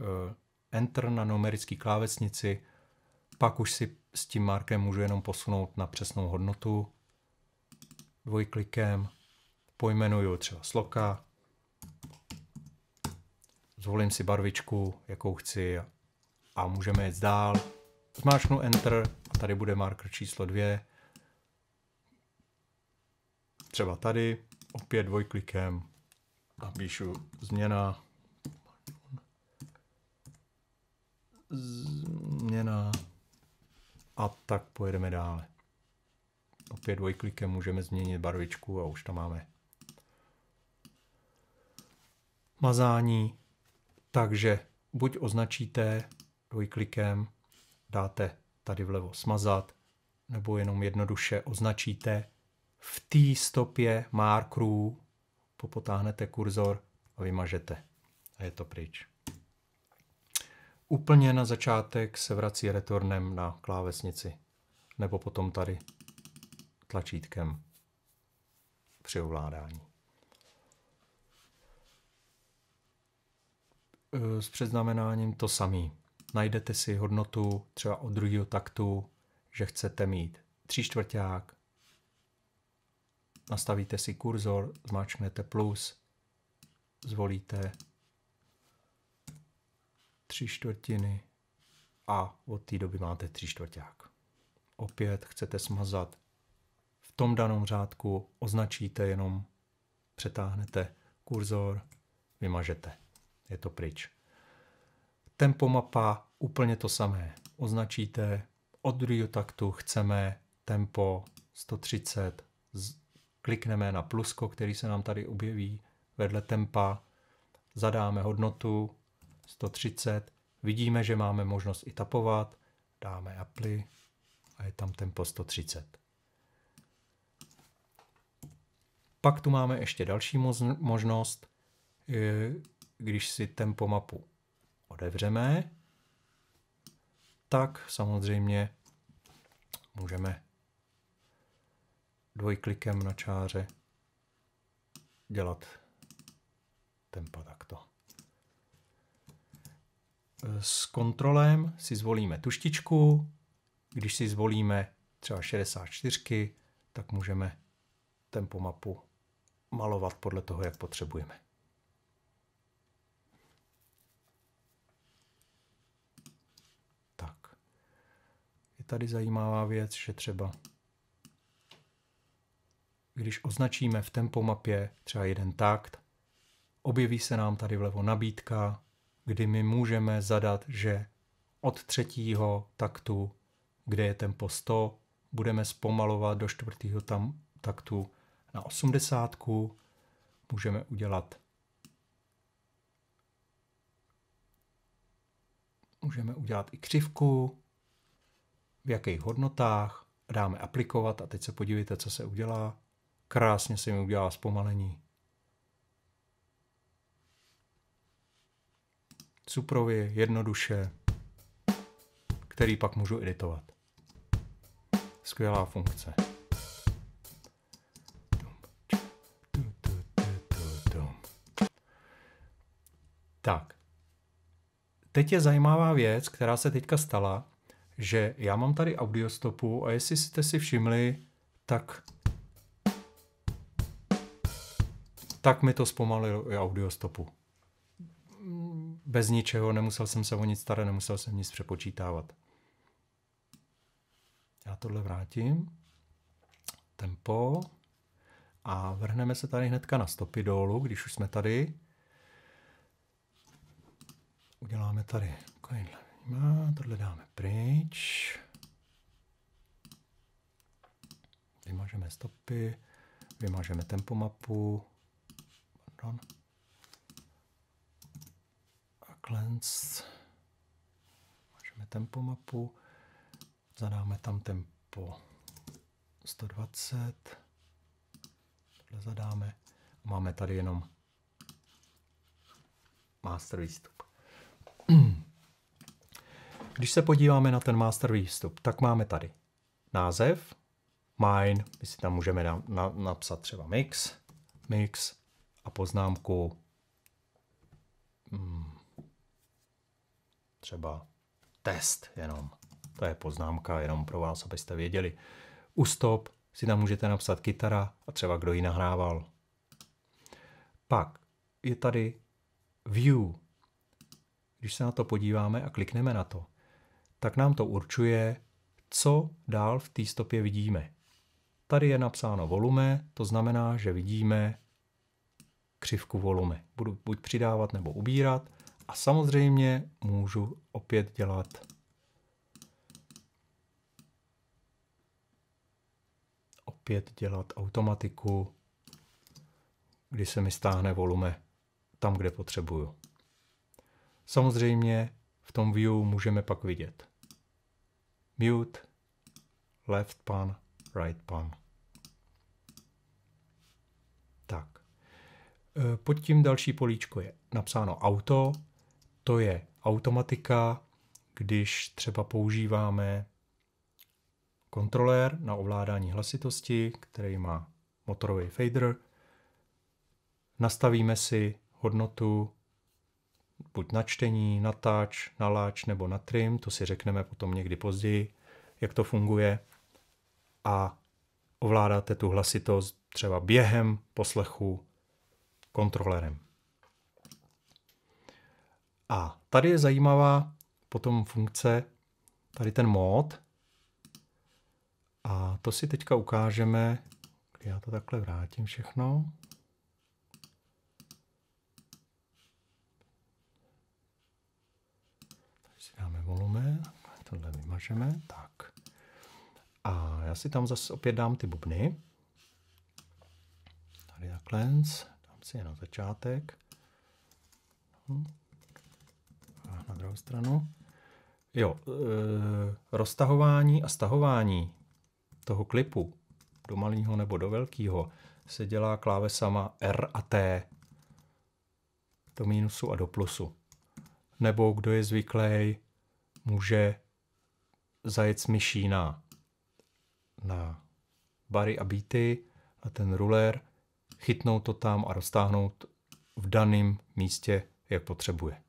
Eh, Enter na numerický klávesnici, pak už si s tím markem můžu jenom posunout na přesnou hodnotu. Dvojklikem pojmenuju třeba sloka, zvolím si barvičku, jakou chci a můžeme jít dál. Zmáčknu Enter a tady bude marker číslo 2. Třeba tady, opět dvojklikem napíšu změna změna a tak pojedeme dále. Opět dvojklikem můžeme změnit barvičku a už tam máme mazání. Takže buď označíte dvojklikem, dáte tady vlevo smazat, nebo jenom jednoduše označíte v té stopě markerů, popotáhnete kurzor a vymažete. A je to pryč. Úplně na začátek se vrací returnem na klávesnici, nebo potom tady tlačítkem při ovládání. S předznamenáním to samý. Najdete si hodnotu třeba od druhého taktu, že chcete mít tři čtvrták, nastavíte si kurzor, zmáčknete plus, zvolíte tři čtvrtiny a od té doby máte tři čtvrták. Opět chcete smazat v tom daném řádku, označíte jenom, přetáhnete kurzor, vymažete. Je to pryč. Tempo mapa úplně to samé. Označíte od druhého taktu chceme tempo 130, klikneme na plusko, který se nám tady objeví vedle tempa, zadáme hodnotu 130, vidíme, že máme možnost i tapovat, dáme apply a je tam tempo 130. Pak tu máme ještě další možnost, když si tempo mapu otevřeme, tak samozřejmě můžeme dvojklikem na čáře dělat tempo takto. S kontrolem si zvolíme tuštičku, když si zvolíme třeba 64, tak můžeme tempo mapu malovat podle toho, jak potřebujeme. Tak. Je tady zajímavá věc, že třeba když označíme v tempo mapě třeba jeden takt, objeví se nám tady vlevo nabídka, kdy my můžeme zadat, že od třetího taktu, kde je tempo 100, budeme zpomalovat do čtvrtého tam, taktu na 80. Můžeme udělat můžeme udělat i křivku, v jakých hodnotách, dáme aplikovat a teď se podívejte, co se udělá. Krásně se mi udělá zpomalení. suprově, jednoduše, který pak můžu editovat. Skvělá funkce. Tak. Teď je zajímavá věc, která se teďka stala, že já mám tady audiostopu a jestli jste si všimli, tak tak mi to zpomalilo i audiostopu bez ničeho, nemusel jsem se o nic starat, nemusel jsem nic přepočítávat. Já tohle vrátím. Tempo. A vrhneme se tady hnedka na stopy dolů, když už jsme tady. Uděláme tady Má, tohle dáme pryč. Vymažeme stopy, vymažeme tempomapu. Pardon. A cleanse. Vymažeme tempomapu. Zadáme tam tempo 120. Tohle zadáme. Máme tady jenom master výstup. *clears throat* Když se podíváme na ten master výstup, tak máme tady název, mine, my si tam můžeme na, na, napsat třeba mix, mix a poznámku hmm, třeba test jenom. To je poznámka jenom pro vás, abyste věděli. U stop si tam můžete napsat kytara a třeba kdo ji nahrával. Pak je tady view. Když se na to podíváme a klikneme na to, tak nám to určuje, co dál v té stopě vidíme. Tady je napsáno volume, to znamená, že vidíme křivku volume. Budu buď přidávat nebo ubírat a samozřejmě můžu opět dělat opět dělat automatiku, kdy se mi stáhne volume tam, kde potřebuju. Samozřejmě v tom view můžeme pak vidět mute, left pan, right pan. Tak. E, pod tím další políčko je napsáno auto, to je automatika, když třeba používáme kontrolér na ovládání hlasitosti, který má motorový fader. Nastavíme si hodnotu buď na čtení, na touch, na láč nebo na trim, to si řekneme potom někdy později, jak to funguje. A ovládáte tu hlasitost třeba během poslechu kontrolerem. A tady je zajímavá potom funkce, tady ten mód. A to si teďka ukážeme, kdy já to takhle vrátím všechno. Tady si dáme volume, tohle vymažeme, tak. A já si tam zase opět dám ty bubny. Tady takhle, si je na začátek. A na druhou stranu. Jo, e, roztahování a stahování toho klipu do malého nebo do velkého se dělá klávesama R a T do mínusu a do plusu. Nebo kdo je zvyklý, může zajet s myší na, na bary a beaty a ten ruler, chytnout to tam a roztáhnout v daném místě, jak potřebuje.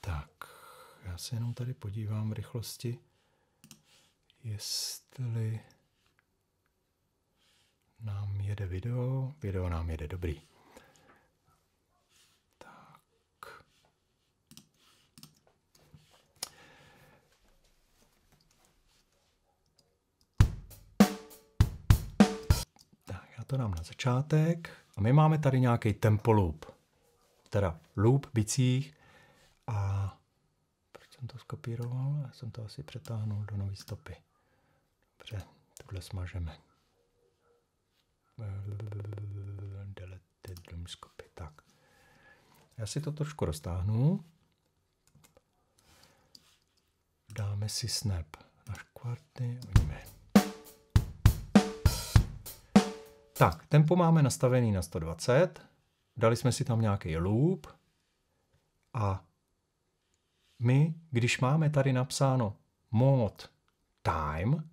Tak, já se jenom tady podívám v rychlosti jestli nám jede video. Video nám jede dobrý. To dám na začátek. A my máme tady nějaký tempo loop. Teda loop bicích a proč jsem to skopíroval? Já jsem to asi přetáhnul do nové stopy. Dobře, tohle smažeme. Delete drumscopy. Tak. Já si to trošku roztáhnu. Dáme si snap na kvarty. Uvidíme. Tak, tempo máme nastavený na 120. Dali jsme si tam nějaký loop. A my, když máme tady napsáno mod time,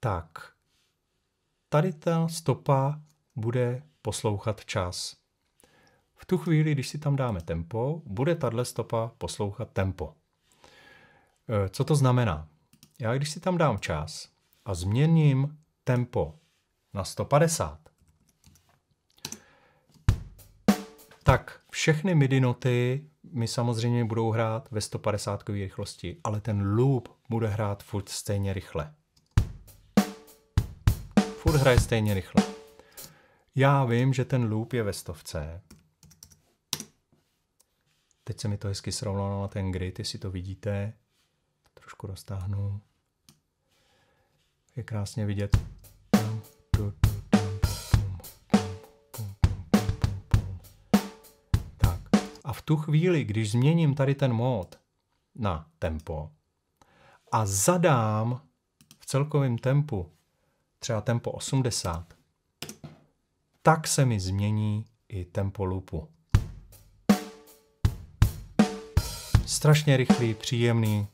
tak tady ta stopa bude poslouchat čas. V tu chvíli, když si tam dáme tempo, bude tahle stopa poslouchat tempo. E, co to znamená? Já když si tam dám čas a změním tempo na 150, tak všechny MIDI noty mi samozřejmě budou hrát ve 150 rychlosti, ale ten loop bude hrát furt stejně rychle. Furt hraje stejně rychle. Já vím, že ten loop je ve stovce. Teď se mi to hezky srovnalo na ten grid, jestli to vidíte. Trošku roztáhnu. Je krásně vidět. Tu chvíli, když změním tady ten mód na tempo a zadám v celkovém tempu třeba tempo 80, tak se mi změní i tempo loopu. Strašně rychlý, příjemný.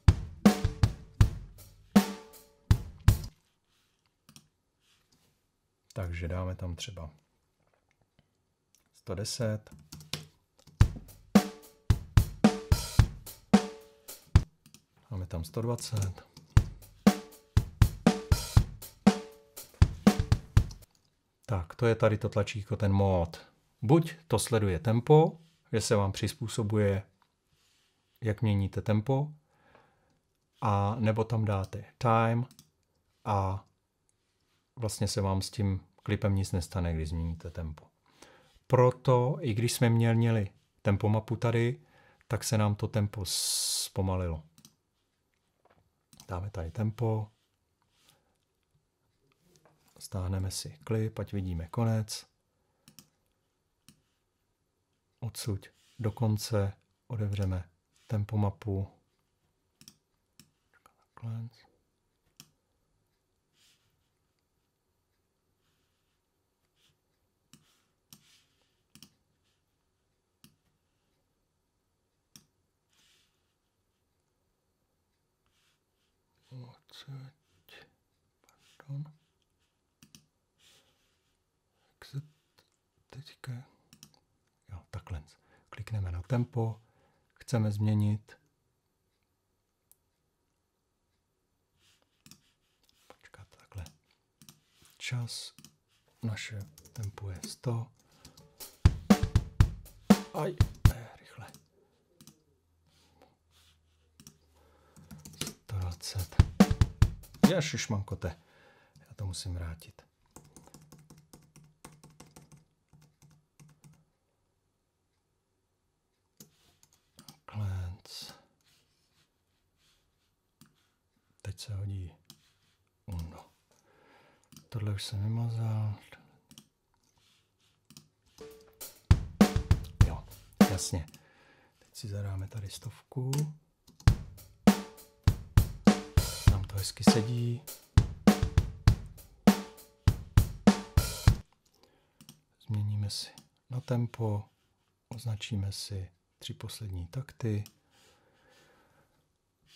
Takže dáme tam třeba 110. Máme tam 120. Tak, to je tady to tlačítko, ten mód. Buď to sleduje tempo, že se vám přizpůsobuje, jak měníte tempo, a nebo tam dáte time a vlastně se vám s tím klipem nic nestane, když změníte tempo. Proto, i když jsme měli tempo mapu tady, tak se nám to tempo zpomalilo. Dáme tady tempo, Stáhneme si klip, ať vidíme konec. Odsud do konce odevřeme tempomapu. Takhle. Odsud. Pardon. teďka, jo, takhle. Klikneme na tempo, chceme změnit. Počkat, takhle. Čas, naše tempo je 100. Aj, rychle. 120. Ježišmankote, já to musím vrátit. se hodí uno. Tohle už jsem vymazal. Jo, jasně. Teď si zadáme tady stovku. To hezky sedí. Změníme si na tempo, označíme si tři poslední takty.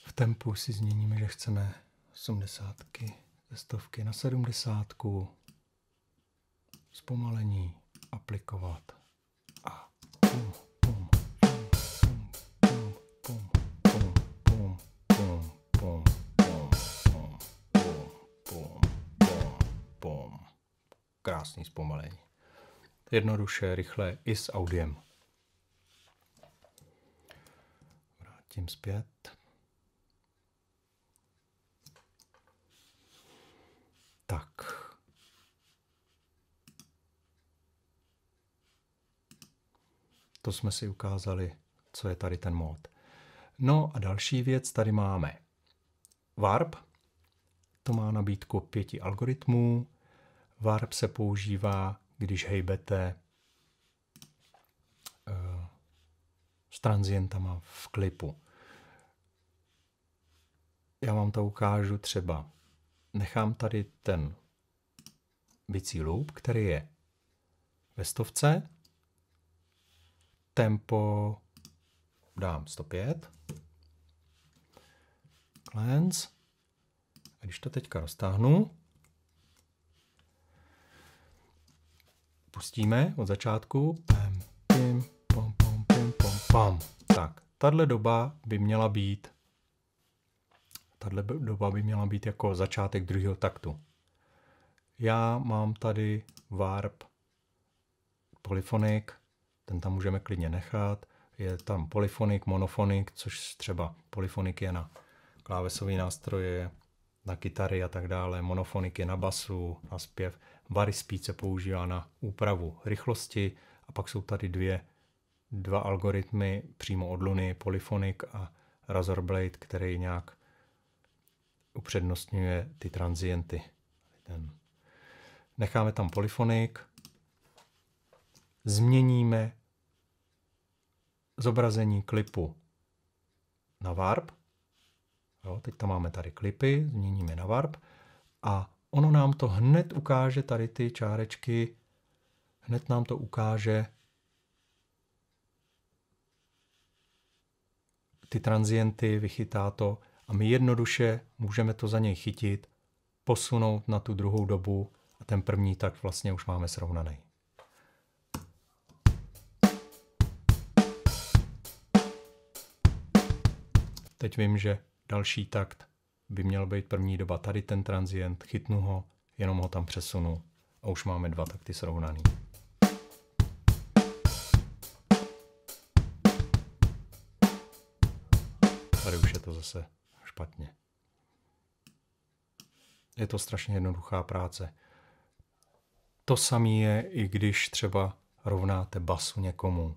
V tempu si změníme, že chceme 80 ze stovky na 70. Zpomalení aplikovat. Jednoduše, rychle i s audiem. Vrátím zpět. Tak. To jsme si ukázali, co je tady ten mod. No a další věc, tady máme Warp. To má nabídku pěti algoritmů. Warp se používá, když hejbete uh, s transientama v klipu. Já vám to ukážu třeba nechám tady ten bicí loop, který je ve stovce. Tempo dám 105. Cleanse. A když to teďka roztáhnu, pustíme od začátku. Pam, pim, pom, pom, pim, pom, pam. Tak, tahle doba by měla být Tahle doba by měla být jako začátek druhého taktu. Já mám tady warp polyfonik, ten tam můžeme klidně nechat. Je tam polyfonik, monofonik, což třeba polyfonik je na klávesové nástroje, na kytary a tak dále, monofonik je na basu, na zpěv, Vary speed se používá na úpravu rychlosti a pak jsou tady dvě, dva algoritmy přímo od Luny, polyfonik a Razorblade, který nějak upřednostňuje ty transienty. Ten. Necháme tam polyfonik, změníme zobrazení klipu na warp. Jo, teď tam máme tady klipy, změníme na warp a ono nám to hned ukáže tady ty čárečky, hned nám to ukáže ty transienty, vychytá to a my jednoduše můžeme to za něj chytit, posunout na tu druhou dobu a ten první tak vlastně už máme srovnaný. Teď vím, že další takt by měl být první doba tady ten transient, chytnu ho, jenom ho tam přesunu a už máme dva takty srovnaný. Tady už je to zase špatně. Je to strašně jednoduchá práce. To samé je, i když třeba rovnáte basu někomu.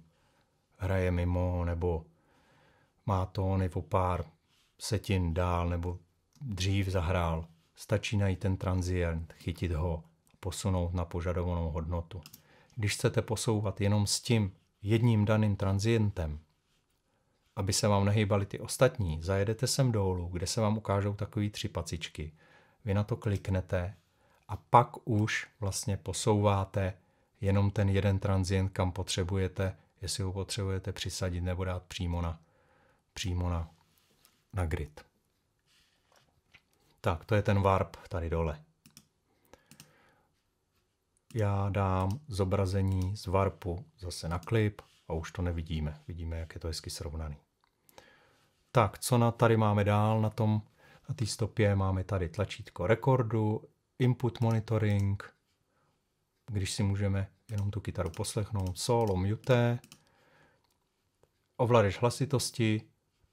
Hraje mimo, nebo má tóny o pár setin dál, nebo dřív zahrál. Stačí najít ten transient, chytit ho a posunout na požadovanou hodnotu. Když chcete posouvat jenom s tím jedním daným transientem, aby se vám nehýbaly ty ostatní, zajedete sem dolů, kde se vám ukážou takové tři pacičky. Vy na to kliknete a pak už vlastně posouváte jenom ten jeden transient, kam potřebujete, jestli ho potřebujete přisadit nebo dát přímo na, přímo na, na grid. Tak, to je ten warp tady dole. Já dám zobrazení z warpu zase na klip a už to nevidíme. Vidíme, jak je to hezky srovnaný. Tak, co na tady máme dál na tom, na té stopě máme tady tlačítko rekordu, input monitoring, když si můžeme jenom tu kytaru poslechnout, solo, mute, ovladač hlasitosti,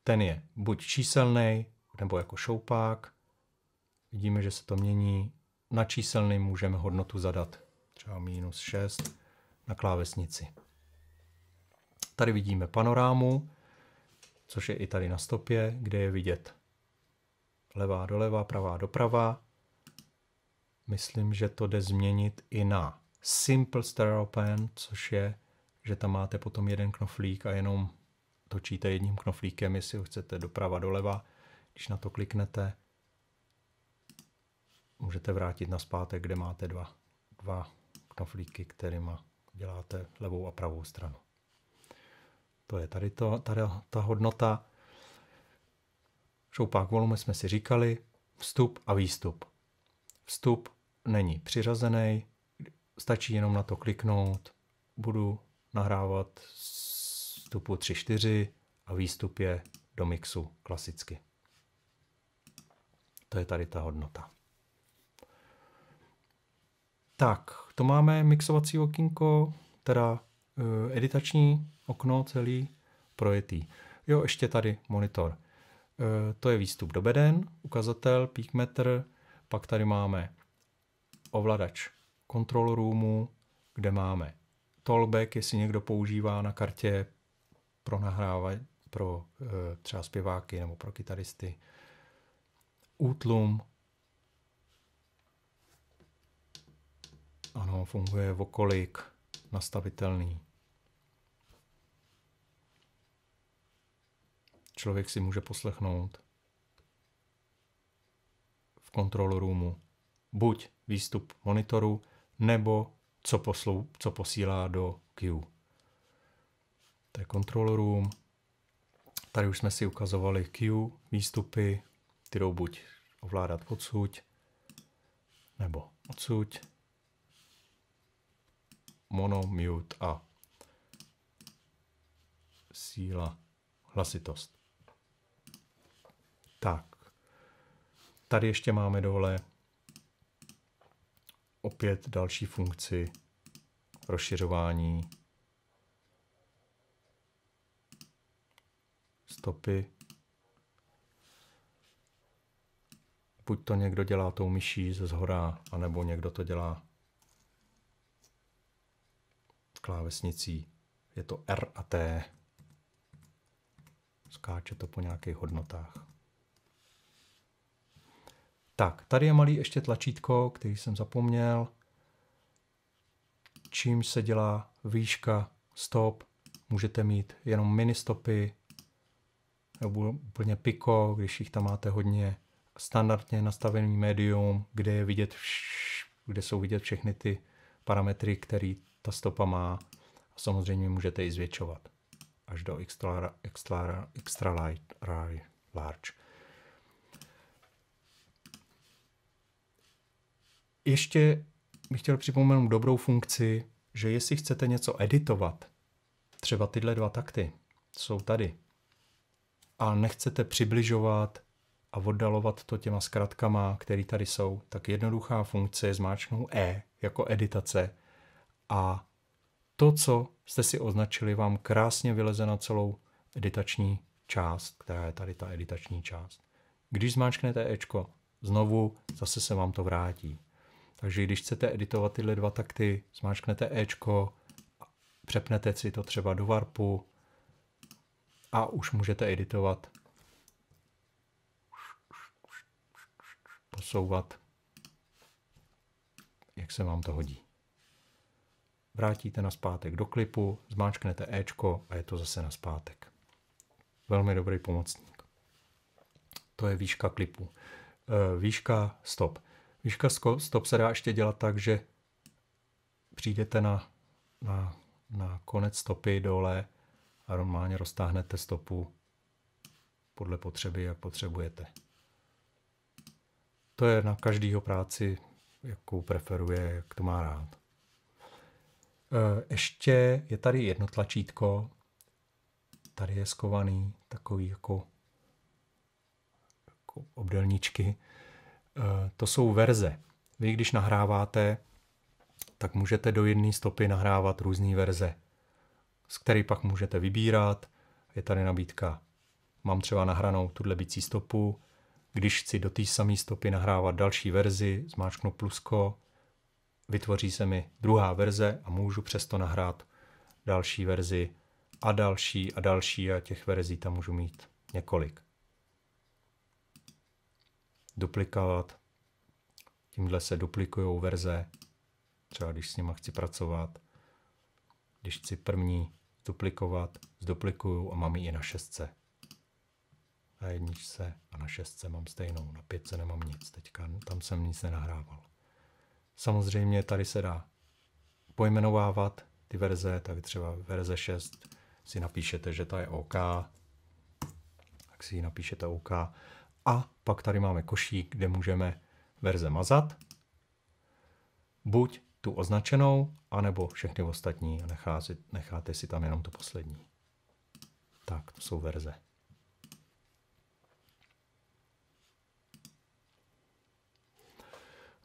ten je buď číselný, nebo jako šoupák, Vidíme, že se to mění. Na číselný můžeme hodnotu zadat třeba minus 6 na klávesnici. Tady vidíme panorámu, což je i tady na stopě, kde je vidět levá doleva, pravá doprava. Myslím, že to jde změnit i na Simple Stereo Pen, což je, že tam máte potom jeden knoflík a jenom točíte jedním knoflíkem, jestli ho chcete doprava, doleva. Když na to kliknete, můžete vrátit na zpátek, kde máte dva, dva knoflíky, kterými děláte levou a pravou stranu. To je tady, to, tady ta hodnota. Šoupák volume jsme si říkali, vstup a výstup. Vstup není přiřazený, stačí jenom na to kliknout, budu nahrávat vstupu 3-4 a výstup je do mixu klasicky. To je tady ta hodnota. Tak, to máme mixovací okýnko, teda uh, editační okno celý projetý. Jo, ještě tady monitor. Uh, to je výstup do beden, ukazatel, peak meter, pak tady máme ovladač control roomu, kde máme tollback, jestli někdo používá na kartě pro nahrávání, pro uh, třeba zpěváky nebo pro kytaristy. Útlum, Ano, funguje vokolik, nastavitelný. Člověk si může poslechnout v kontrol roomu buď výstup monitoru, nebo co, poslou, co posílá do queue. To je control room. Tady už jsme si ukazovali queue, výstupy, ty jdou buď ovládat odsuť, nebo odsuť mono, mute a síla, hlasitost. Tak. Tady ještě máme dole opět další funkci rozšiřování stopy. Buď to někdo dělá tou myší ze zhora, anebo někdo to dělá klávesnicí. Je to R a T. Skáče to po nějakých hodnotách. Tak, tady je malý ještě tlačítko, který jsem zapomněl. Čím se dělá výška, stop, můžete mít jenom mini stopy, nebo úplně piko, když jich tam máte hodně. Standardně nastavený medium, kde, je vidět vš- kde jsou vidět všechny ty parametry, které ta stopa má. A samozřejmě můžete i zvětšovat až do extra, extra, extra light, large. Ještě bych chtěl připomenout dobrou funkci, že jestli chcete něco editovat, třeba tyhle dva takty jsou tady, a nechcete přibližovat a oddalovat to těma zkratkama, které tady jsou, tak jednoduchá funkce je zmáčknout E jako editace a to, co jste si označili, vám krásně vyleze na celou editační část, která je tady ta editační část. Když zmáčknete Ečko, znovu zase se vám to vrátí. Takže když chcete editovat tyhle dva takty, zmáčknete Ečko, přepnete si to třeba do Warpu a už můžete editovat, posouvat, jak se vám to hodí. Vrátíte na zpátek do klipu, zmáčknete Ečko a je to zase na zpátek. Velmi dobrý pomocník. To je výška klipu. E, výška stop. Výška stop se dá ještě dělat tak, že přijdete na, na, na konec stopy dole a normálně roztáhnete stopu podle potřeby, jak potřebujete. To je na každýho práci, jakou preferuje, jak to má rád. E, ještě je tady jedno tlačítko, tady je skovaný takový jako, jako obdelníčky. Eh, to jsou verze. Vy, když nahráváte, tak můžete do jedné stopy nahrávat různé verze, z které pak můžete vybírat. Je tady nabídka. Mám třeba nahranou tuhle bicí stopu. Když chci do té samé stopy nahrávat další verzi, zmáčknu plusko, vytvoří se mi druhá verze a můžu přesto nahrát další verzi a další a další a těch verzí tam můžu mít několik duplikovat. Tímhle se duplikují verze, třeba když s nima chci pracovat. Když chci první duplikovat, zduplikuju a mám ji i na šestce. Na jedničce a na šestce mám stejnou, na pětce nemám nic teďka, tam jsem nic nenahrával. Samozřejmě tady se dá pojmenovávat ty verze, tak třeba verze 6 si napíšete, že ta je OK, tak si ji napíšete OK a pak tady máme košík, kde můžeme verze mazat. Buď tu označenou, anebo všechny ostatní a necháte, necháte si tam jenom tu poslední. Tak, to jsou verze.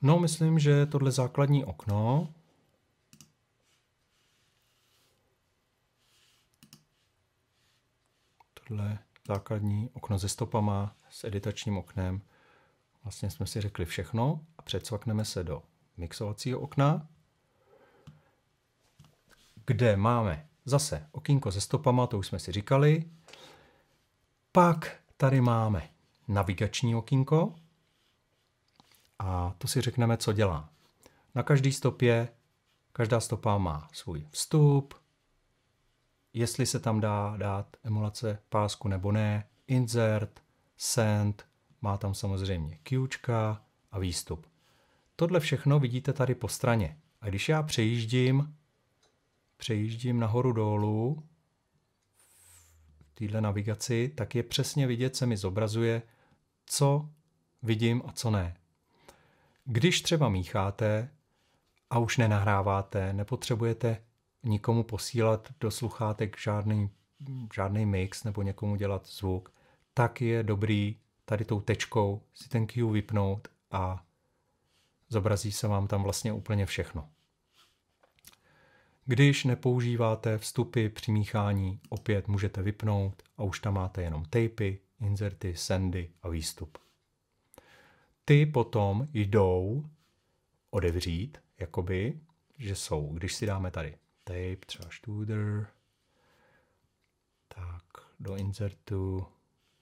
No, myslím, že tohle základní okno tohle základní okno se stopama, s editačním oknem. Vlastně jsme si řekli všechno a předsvakneme se do mixovacího okna, kde máme zase okýnko se stopama, to už jsme si říkali. Pak tady máme navigační okýnko a to si řekneme, co dělá. Na každý stopě, každá stopa má svůj vstup, jestli se tam dá dát emulace pásku nebo ne, insert, send, má tam samozřejmě Qčka a výstup. Tohle všechno vidíte tady po straně. A když já přejíždím, přejíždím nahoru dolů v téhle navigaci, tak je přesně vidět, se mi zobrazuje, co vidím a co ne. Když třeba mícháte a už nenahráváte, nepotřebujete nikomu posílat do sluchátek žádný, žádný mix nebo někomu dělat zvuk, tak je dobrý tady tou tečkou si ten Q vypnout a zobrazí se vám tam vlastně úplně všechno. Když nepoužíváte vstupy přimíchání, opět můžete vypnout a už tam máte jenom tapy, inserty, sendy a výstup. Ty potom jdou odevřít, jakoby, že jsou, když si dáme tady tape, třeba Studer, tak do insertu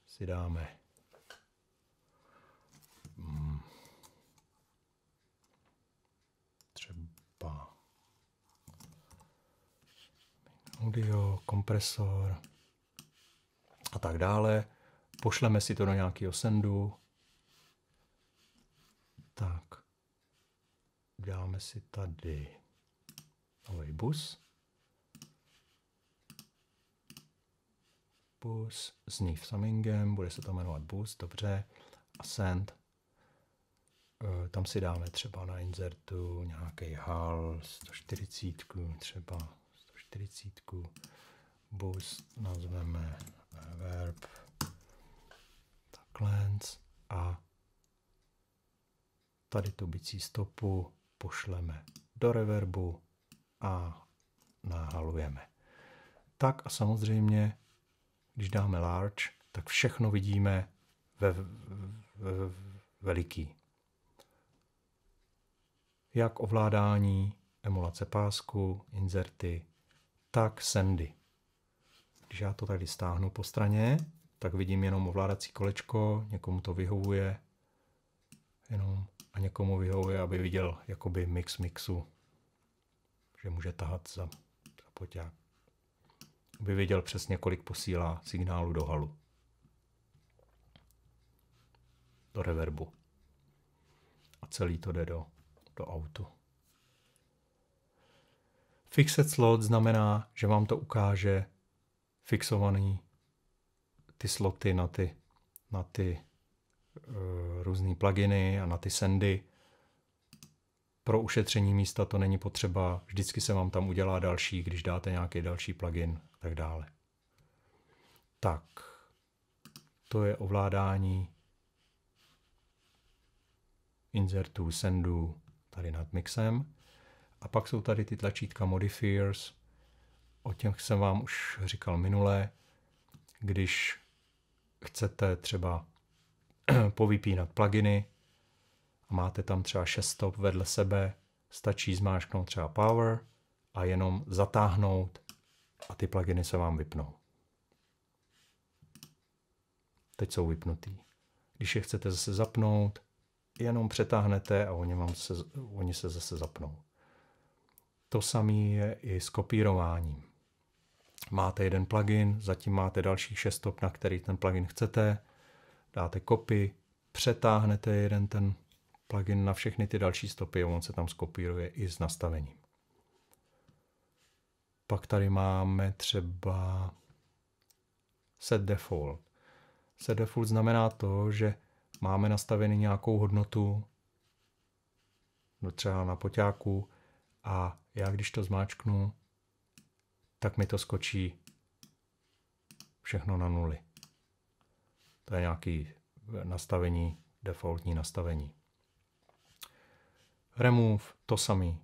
si dáme hmm, třeba audio, kompresor a tak dále. Pošleme si to do nějakého sendu. Tak. Dáme si tady nový bus. Bus zní v Samingem, bude se to jmenovat bus, dobře. A send. E, tam si dáme třeba na insertu nějaký HAL 140, třeba 140. Bus nazveme verb takhle a tady tu bicí stopu pošleme do reverbu a nahalujeme. Tak a samozřejmě, když dáme large, tak všechno vidíme ve, ve, ve veliký. Jak ovládání, emulace pásku, inserty, tak sendy. Když já to tady stáhnu po straně, tak vidím jenom ovládací kolečko, někomu to vyhovuje, jenom a někomu vyhovuje, aby viděl jakoby mix mixu, že může tahat za, za poťák. Aby viděl přesně, kolik posílá signálu do halu. Do reverbu. A celý to jde do, do autu. Fixed slot znamená, že vám to ukáže fixovaný ty sloty na ty, na ty různé pluginy a na ty sendy. Pro ušetření místa to není potřeba, vždycky se vám tam udělá další, když dáte nějaký další plugin a tak dále. Tak, to je ovládání insertů, sendů tady nad mixem. A pak jsou tady ty tlačítka modifiers, o těch jsem vám už říkal minule, když chcete třeba *clears throat* povypínat pluginy a máte tam třeba 6 stop vedle sebe, stačí zmáčknout třeba power a jenom zatáhnout a ty pluginy se vám vypnou. Teď jsou vypnutý. Když je chcete zase zapnout, jenom přetáhnete a oni, vám se, oni se zase zapnou. To samé je i s kopírováním. Máte jeden plugin, zatím máte další 6 stop, na který ten plugin chcete, dáte copy, přetáhnete jeden ten plugin na všechny ty další stopy a on se tam skopíruje i s nastavením. Pak tady máme třeba set default. Set default znamená to, že máme nastavený nějakou hodnotu, no třeba na poťáku, a já když to zmáčknu, tak mi to skočí všechno na nuly. To je nějaký nastavení, defaultní nastavení. Remove, to samý.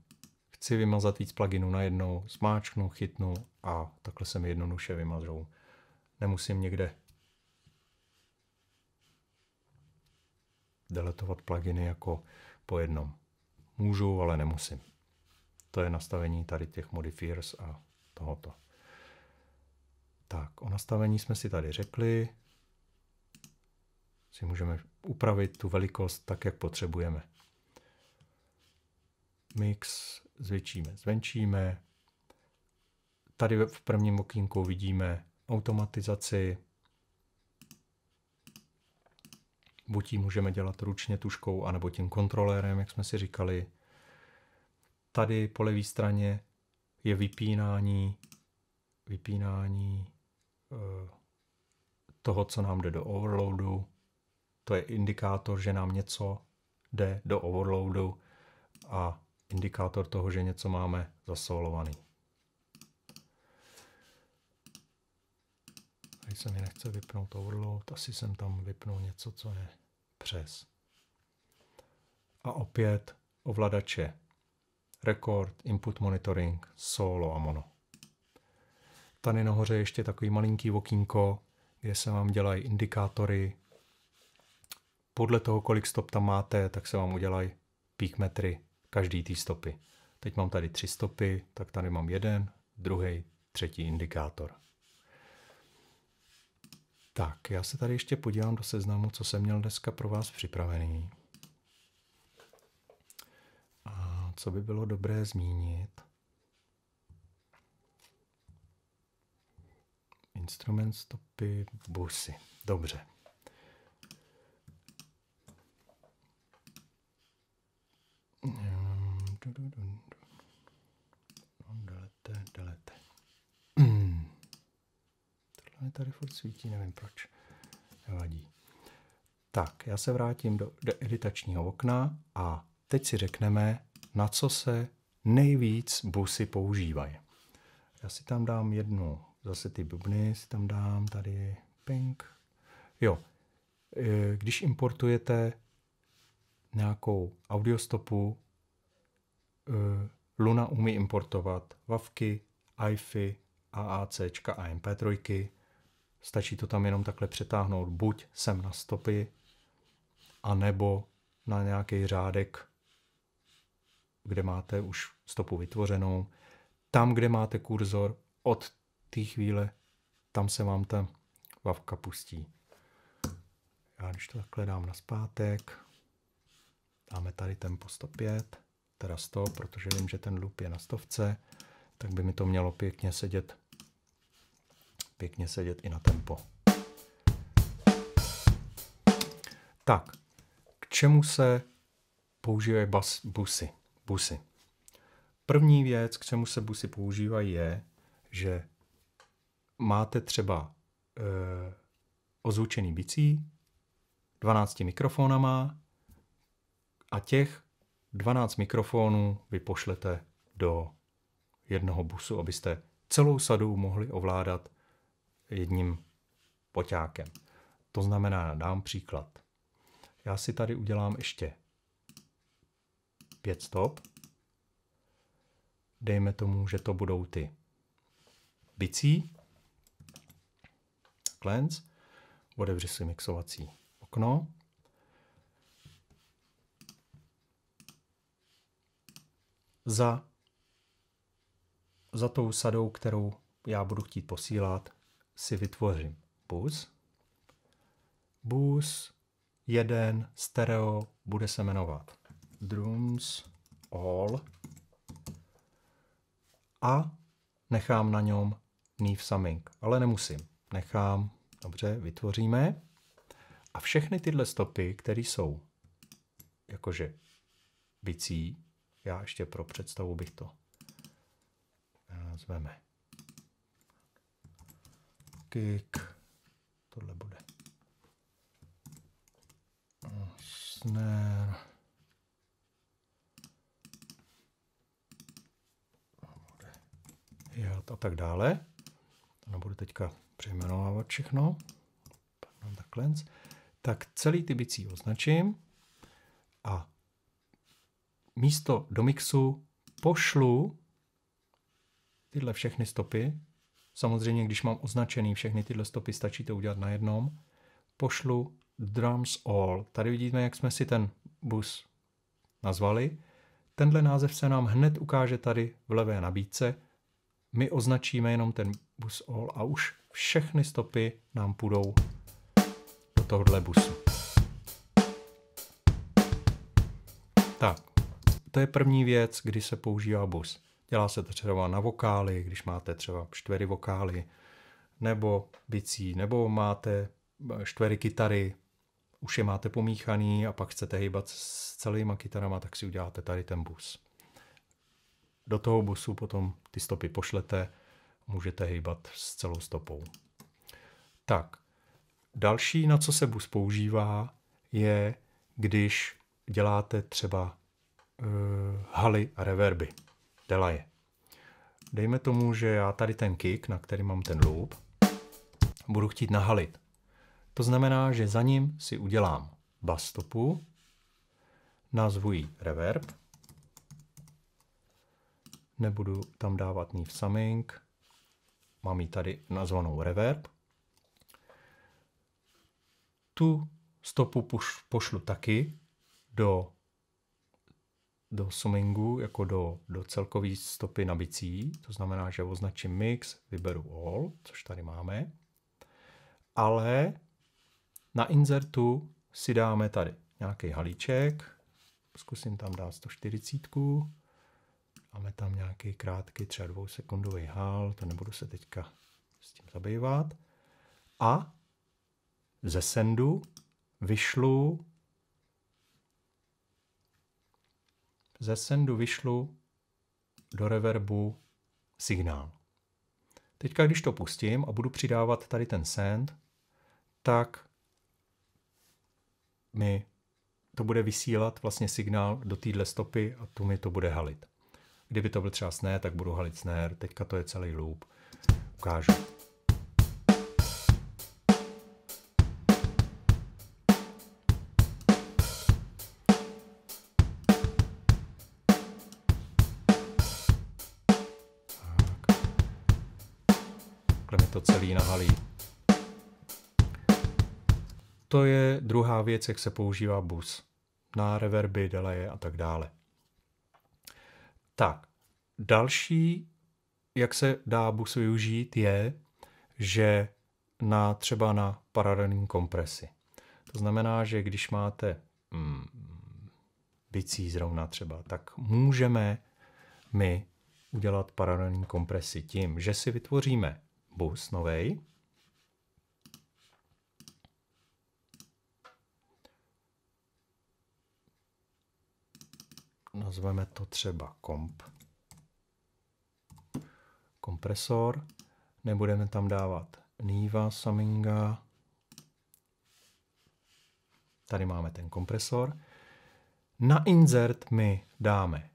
Chci vymazat víc pluginů najednou, zmáčknu, chytnu a takhle se mi jednoduše vymazou. Nemusím někde deletovat pluginy jako po jednom. Můžu, ale nemusím. To je nastavení tady těch modifiers a tohoto. Tak, o nastavení jsme si tady řekli. Si můžeme upravit tu velikost tak, jak potřebujeme. Mix zvětšíme, zvenčíme. Tady v prvním okýnku vidíme automatizaci. Buď ji můžeme dělat ručně tuškou, anebo tím kontrolérem, jak jsme si říkali. Tady po levé straně je vypínání, vypínání eh, toho, co nám jde do overloadu. To je indikátor, že nám něco jde do overloadu a indikátor toho, že něco máme zasolovaný. Tady se mi nechce vypnout overload, asi jsem tam vypnul něco, co je přes. A opět ovladače record, input monitoring, solo a mono. Tady nahoře ještě takový malinký okýnko, kde se vám dělají indikátory. Podle toho, kolik stop tam máte, tak se vám udělají peak metry každý té stopy. Teď mám tady tři stopy, tak tady mám jeden, druhý, třetí indikátor. Tak, já se tady ještě podívám do seznamu, co jsem měl dneska pro vás připravený. A co by bylo dobré zmínit? Instrument stopy, busy. Dobře. Delete, delete. Tohle tady furt svítí, nevím proč. Nevadí. Tak, já se vrátím do, do editačního okna a teď si řekneme, na co se nejvíc busy používají. Já si tam dám jednu, zase ty bubny si tam dám, tady ping. Jo, e, když importujete nějakou audiostopu, e, Luna umí importovat WAVky, IFy, AAC a MP3. Stačí to tam jenom takhle přetáhnout buď sem na stopy, anebo na nějaký řádek, kde máte už stopu vytvořenou. Tam, kde máte kurzor, od té chvíle, tam se vám ta vavka pustí. Já když to takhle dám na zpátek, dáme tady tempo 105, teda 100, protože vím, že ten loop je na stovce, tak by mi to mělo pěkně sedět pěkně sedět i na tempo. Tak, k čemu se používají bas, busy? busy? První věc, k čemu se busy používají, je, že máte třeba e, ozvučený bicí 12 mikrofonama a těch 12 mikrofonů vy pošlete do jednoho busu, abyste celou sadu mohli ovládat jedním poťákem. To znamená, dám příklad. Já si tady udělám ještě pět stop. Dejme tomu, že to budou ty bicí. Lens. Otevři si mixovací okno. Za, za tou sadou, kterou já budu chtít posílat, si vytvořím bus. Bus jeden stereo bude se jmenovat drums all a nechám na něm Neve Summing, ale nemusím. Nechám, dobře, vytvoříme a všechny tyhle stopy, které jsou jakože bicí, já ještě pro představu bych to nazveme kick. Tohle bude. Snare. a tak dále. To nebudu teďka přejmenovávat všechno. Tak celý ty bicí označím a místo do mixu pošlu tyhle všechny stopy Samozřejmě, když mám označený všechny tyhle stopy, stačí to udělat na jednom. Pošlu drums all. Tady vidíme, jak jsme si ten bus nazvali. Tenhle název se nám hned ukáže tady v levé nabídce. My označíme jenom ten bus all a už všechny stopy nám půjdou do tohohle busu. Tak, to je první věc, kdy se používá bus. Dělá se to třeba na vokály, když máte třeba čtvery vokály, nebo bicí, nebo máte čtvery kytary, už je máte pomíchaný a pak chcete hýbat s celýma kytarama, tak si uděláte tady ten bus. Do toho busu potom ty stopy pošlete, můžete hýbat s celou stopou. Tak, další, na co se bus používá, je, když děláte třeba haly a reverby delaye. Dejme tomu, že já tady ten kick, na který mám ten loop, budu chtít nahalit. To znamená, že za ním si udělám bass stopu, nazvu ji reverb nebudu tam dávat ní v summing, mám ji tady nazvanou reverb. Tu stopu pošlu taky do, do summingu, jako do, do celkové stopy na bicí. To znamená, že označím mix, vyberu all, což tady máme. Ale na insertu si dáme tady nějaký halíček, zkusím tam dát 140. Máme tam nějaký krátký, třeba dvousekundový hal, to nebudu se teďka s tím zabývat. A ze sendu vyšlu ze sendu vyšlu do reverbu signál. Teďka, když to pustím a budu přidávat tady ten send, tak mi to bude vysílat vlastně signál do téhle stopy a tu mi to bude halit. Kdyby to byl třeba snare, tak budu halit snare, teďka to je celý loop. Ukážu. Celý nahalí. To je druhá věc, jak se používá bus. Na reverby, delaye a tak dále. Tak, další, jak se dá bus využít, je, že na třeba na paralelní kompresi. To znamená, že když máte mm, bicí zrovna třeba, tak můžeme my udělat paralelní kompresi tím, že si vytvoříme bus novej, nazveme to třeba komp. Kompresor. Nebudeme tam dávat Niva, Saminga. Tady máme ten kompresor. Na insert my dáme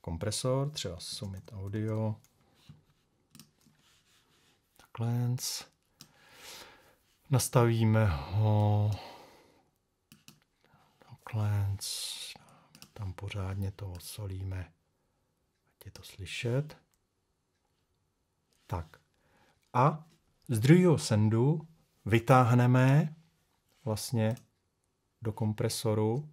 kompresor, třeba Summit Audio. Takhle. Nastavíme ho takhle tam pořádně to osolíme, ať je to slyšet. Tak. A z druhého sendu vytáhneme vlastně do kompresoru,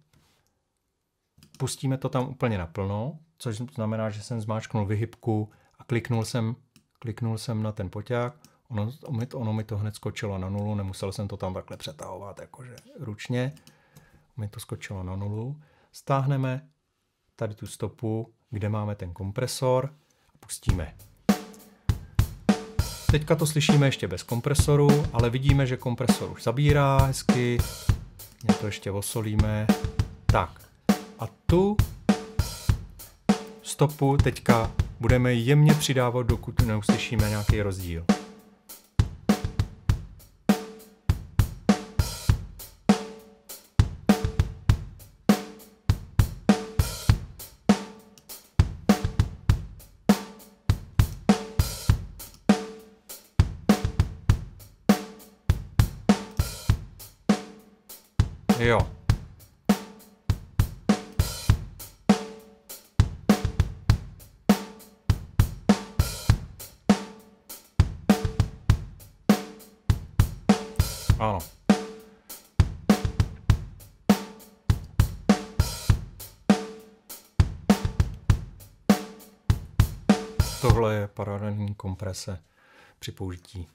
pustíme to tam úplně naplno, což znamená, že jsem zmáčknul vyhybku a kliknul jsem, kliknul jsem na ten poťák, ono, ono mi to hned skočilo na nulu, nemusel jsem to tam takhle přetahovat jakože ručně, mi to skočilo na nulu stáhneme tady tu stopu, kde máme ten kompresor a pustíme. Teďka to slyšíme ještě bez kompresoru, ale vidíme, že kompresor už zabírá hezky. Mě to ještě osolíme. Tak. A tu stopu teďka budeme jemně přidávat, dokud neuslyšíme nějaký rozdíl. Komprese při použití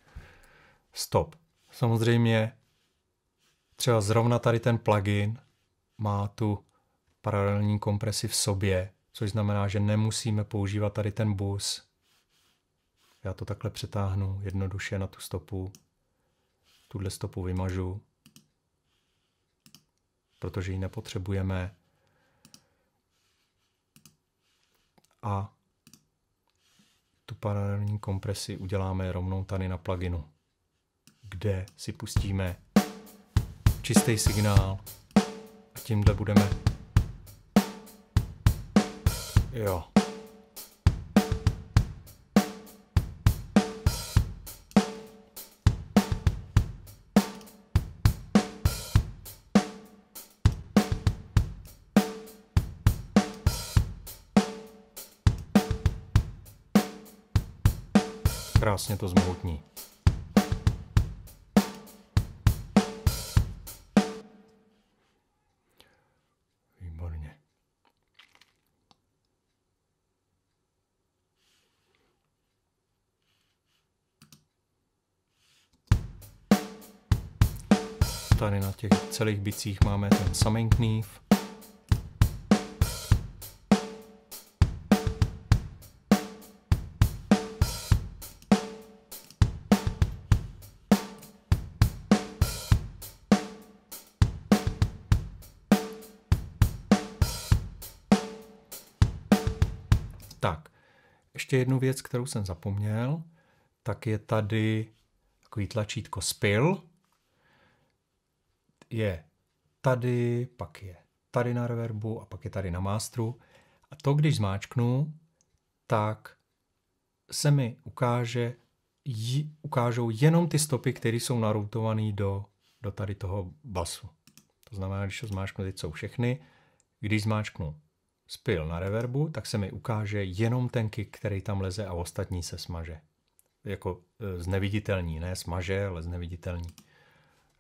stop. Samozřejmě třeba zrovna tady ten plugin má tu paralelní kompresi v sobě, což znamená, že nemusíme používat tady ten bus. Já to takhle přetáhnu jednoduše na tu stopu. Tuhle stopu vymažu, protože ji nepotřebujeme. A tu paralelní kompresi uděláme rovnou tady na pluginu, kde si pustíme čistý signál a tímhle budeme jo Krásně to zmoutní. Výborně. Tady na těch celých bicích máme ten samý knív. Ještě jednu věc, kterou jsem zapomněl, tak je tady takový tlačítko Spill. Je tady, pak je tady na reverbu a pak je tady na masteru. A to, když zmáčknu, tak se mi ukáže, j, ukážou jenom ty stopy, které jsou naroutované do, do tady toho basu. To znamená, když to zmáčknu, teď jsou všechny. Když zmáčknu spil na reverbu, tak se mi ukáže jenom ten kick, který tam leze a ostatní se smaže. Jako e, zneviditelní, ne smaže, ale zneviditelní.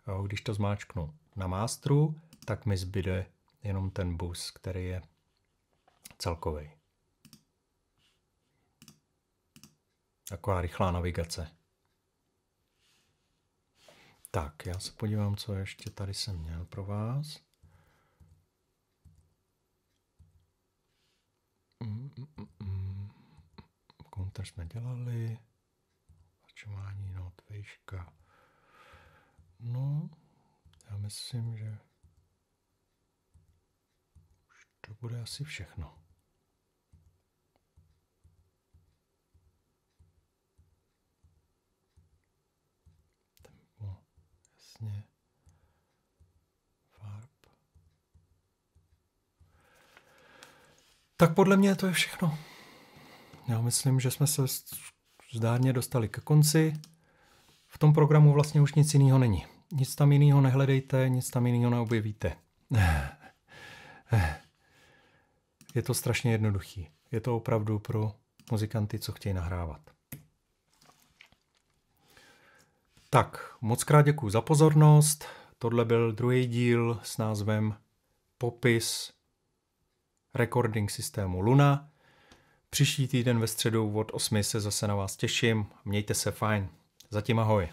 Jo, když to zmáčknu na masteru, tak mi zbyde jenom ten bus, který je celkový. Taková rychlá navigace. Tak, já se podívám, co ještě tady jsem měl pro vás. Counter jsme dělali. Začování not, vejška. No, já myslím, že už to bude asi všechno. Tempo, jasně. Tak podle mě to je všechno. Já myslím, že jsme se zdárně dostali ke konci. V tom programu vlastně už nic jiného není. Nic tam jiného nehledejte, nic tam jiného neobjevíte. *sighs* Je to strašně jednoduchý. Je to opravdu pro muzikanty, co chtějí nahrávat. Tak, moc krát děkuji za pozornost. Tohle byl druhý díl s názvem Popis recording systému Luna. Příští týden ve středu od 8 se zase na vás těším. Mějte se fajn. Zatím ahoj.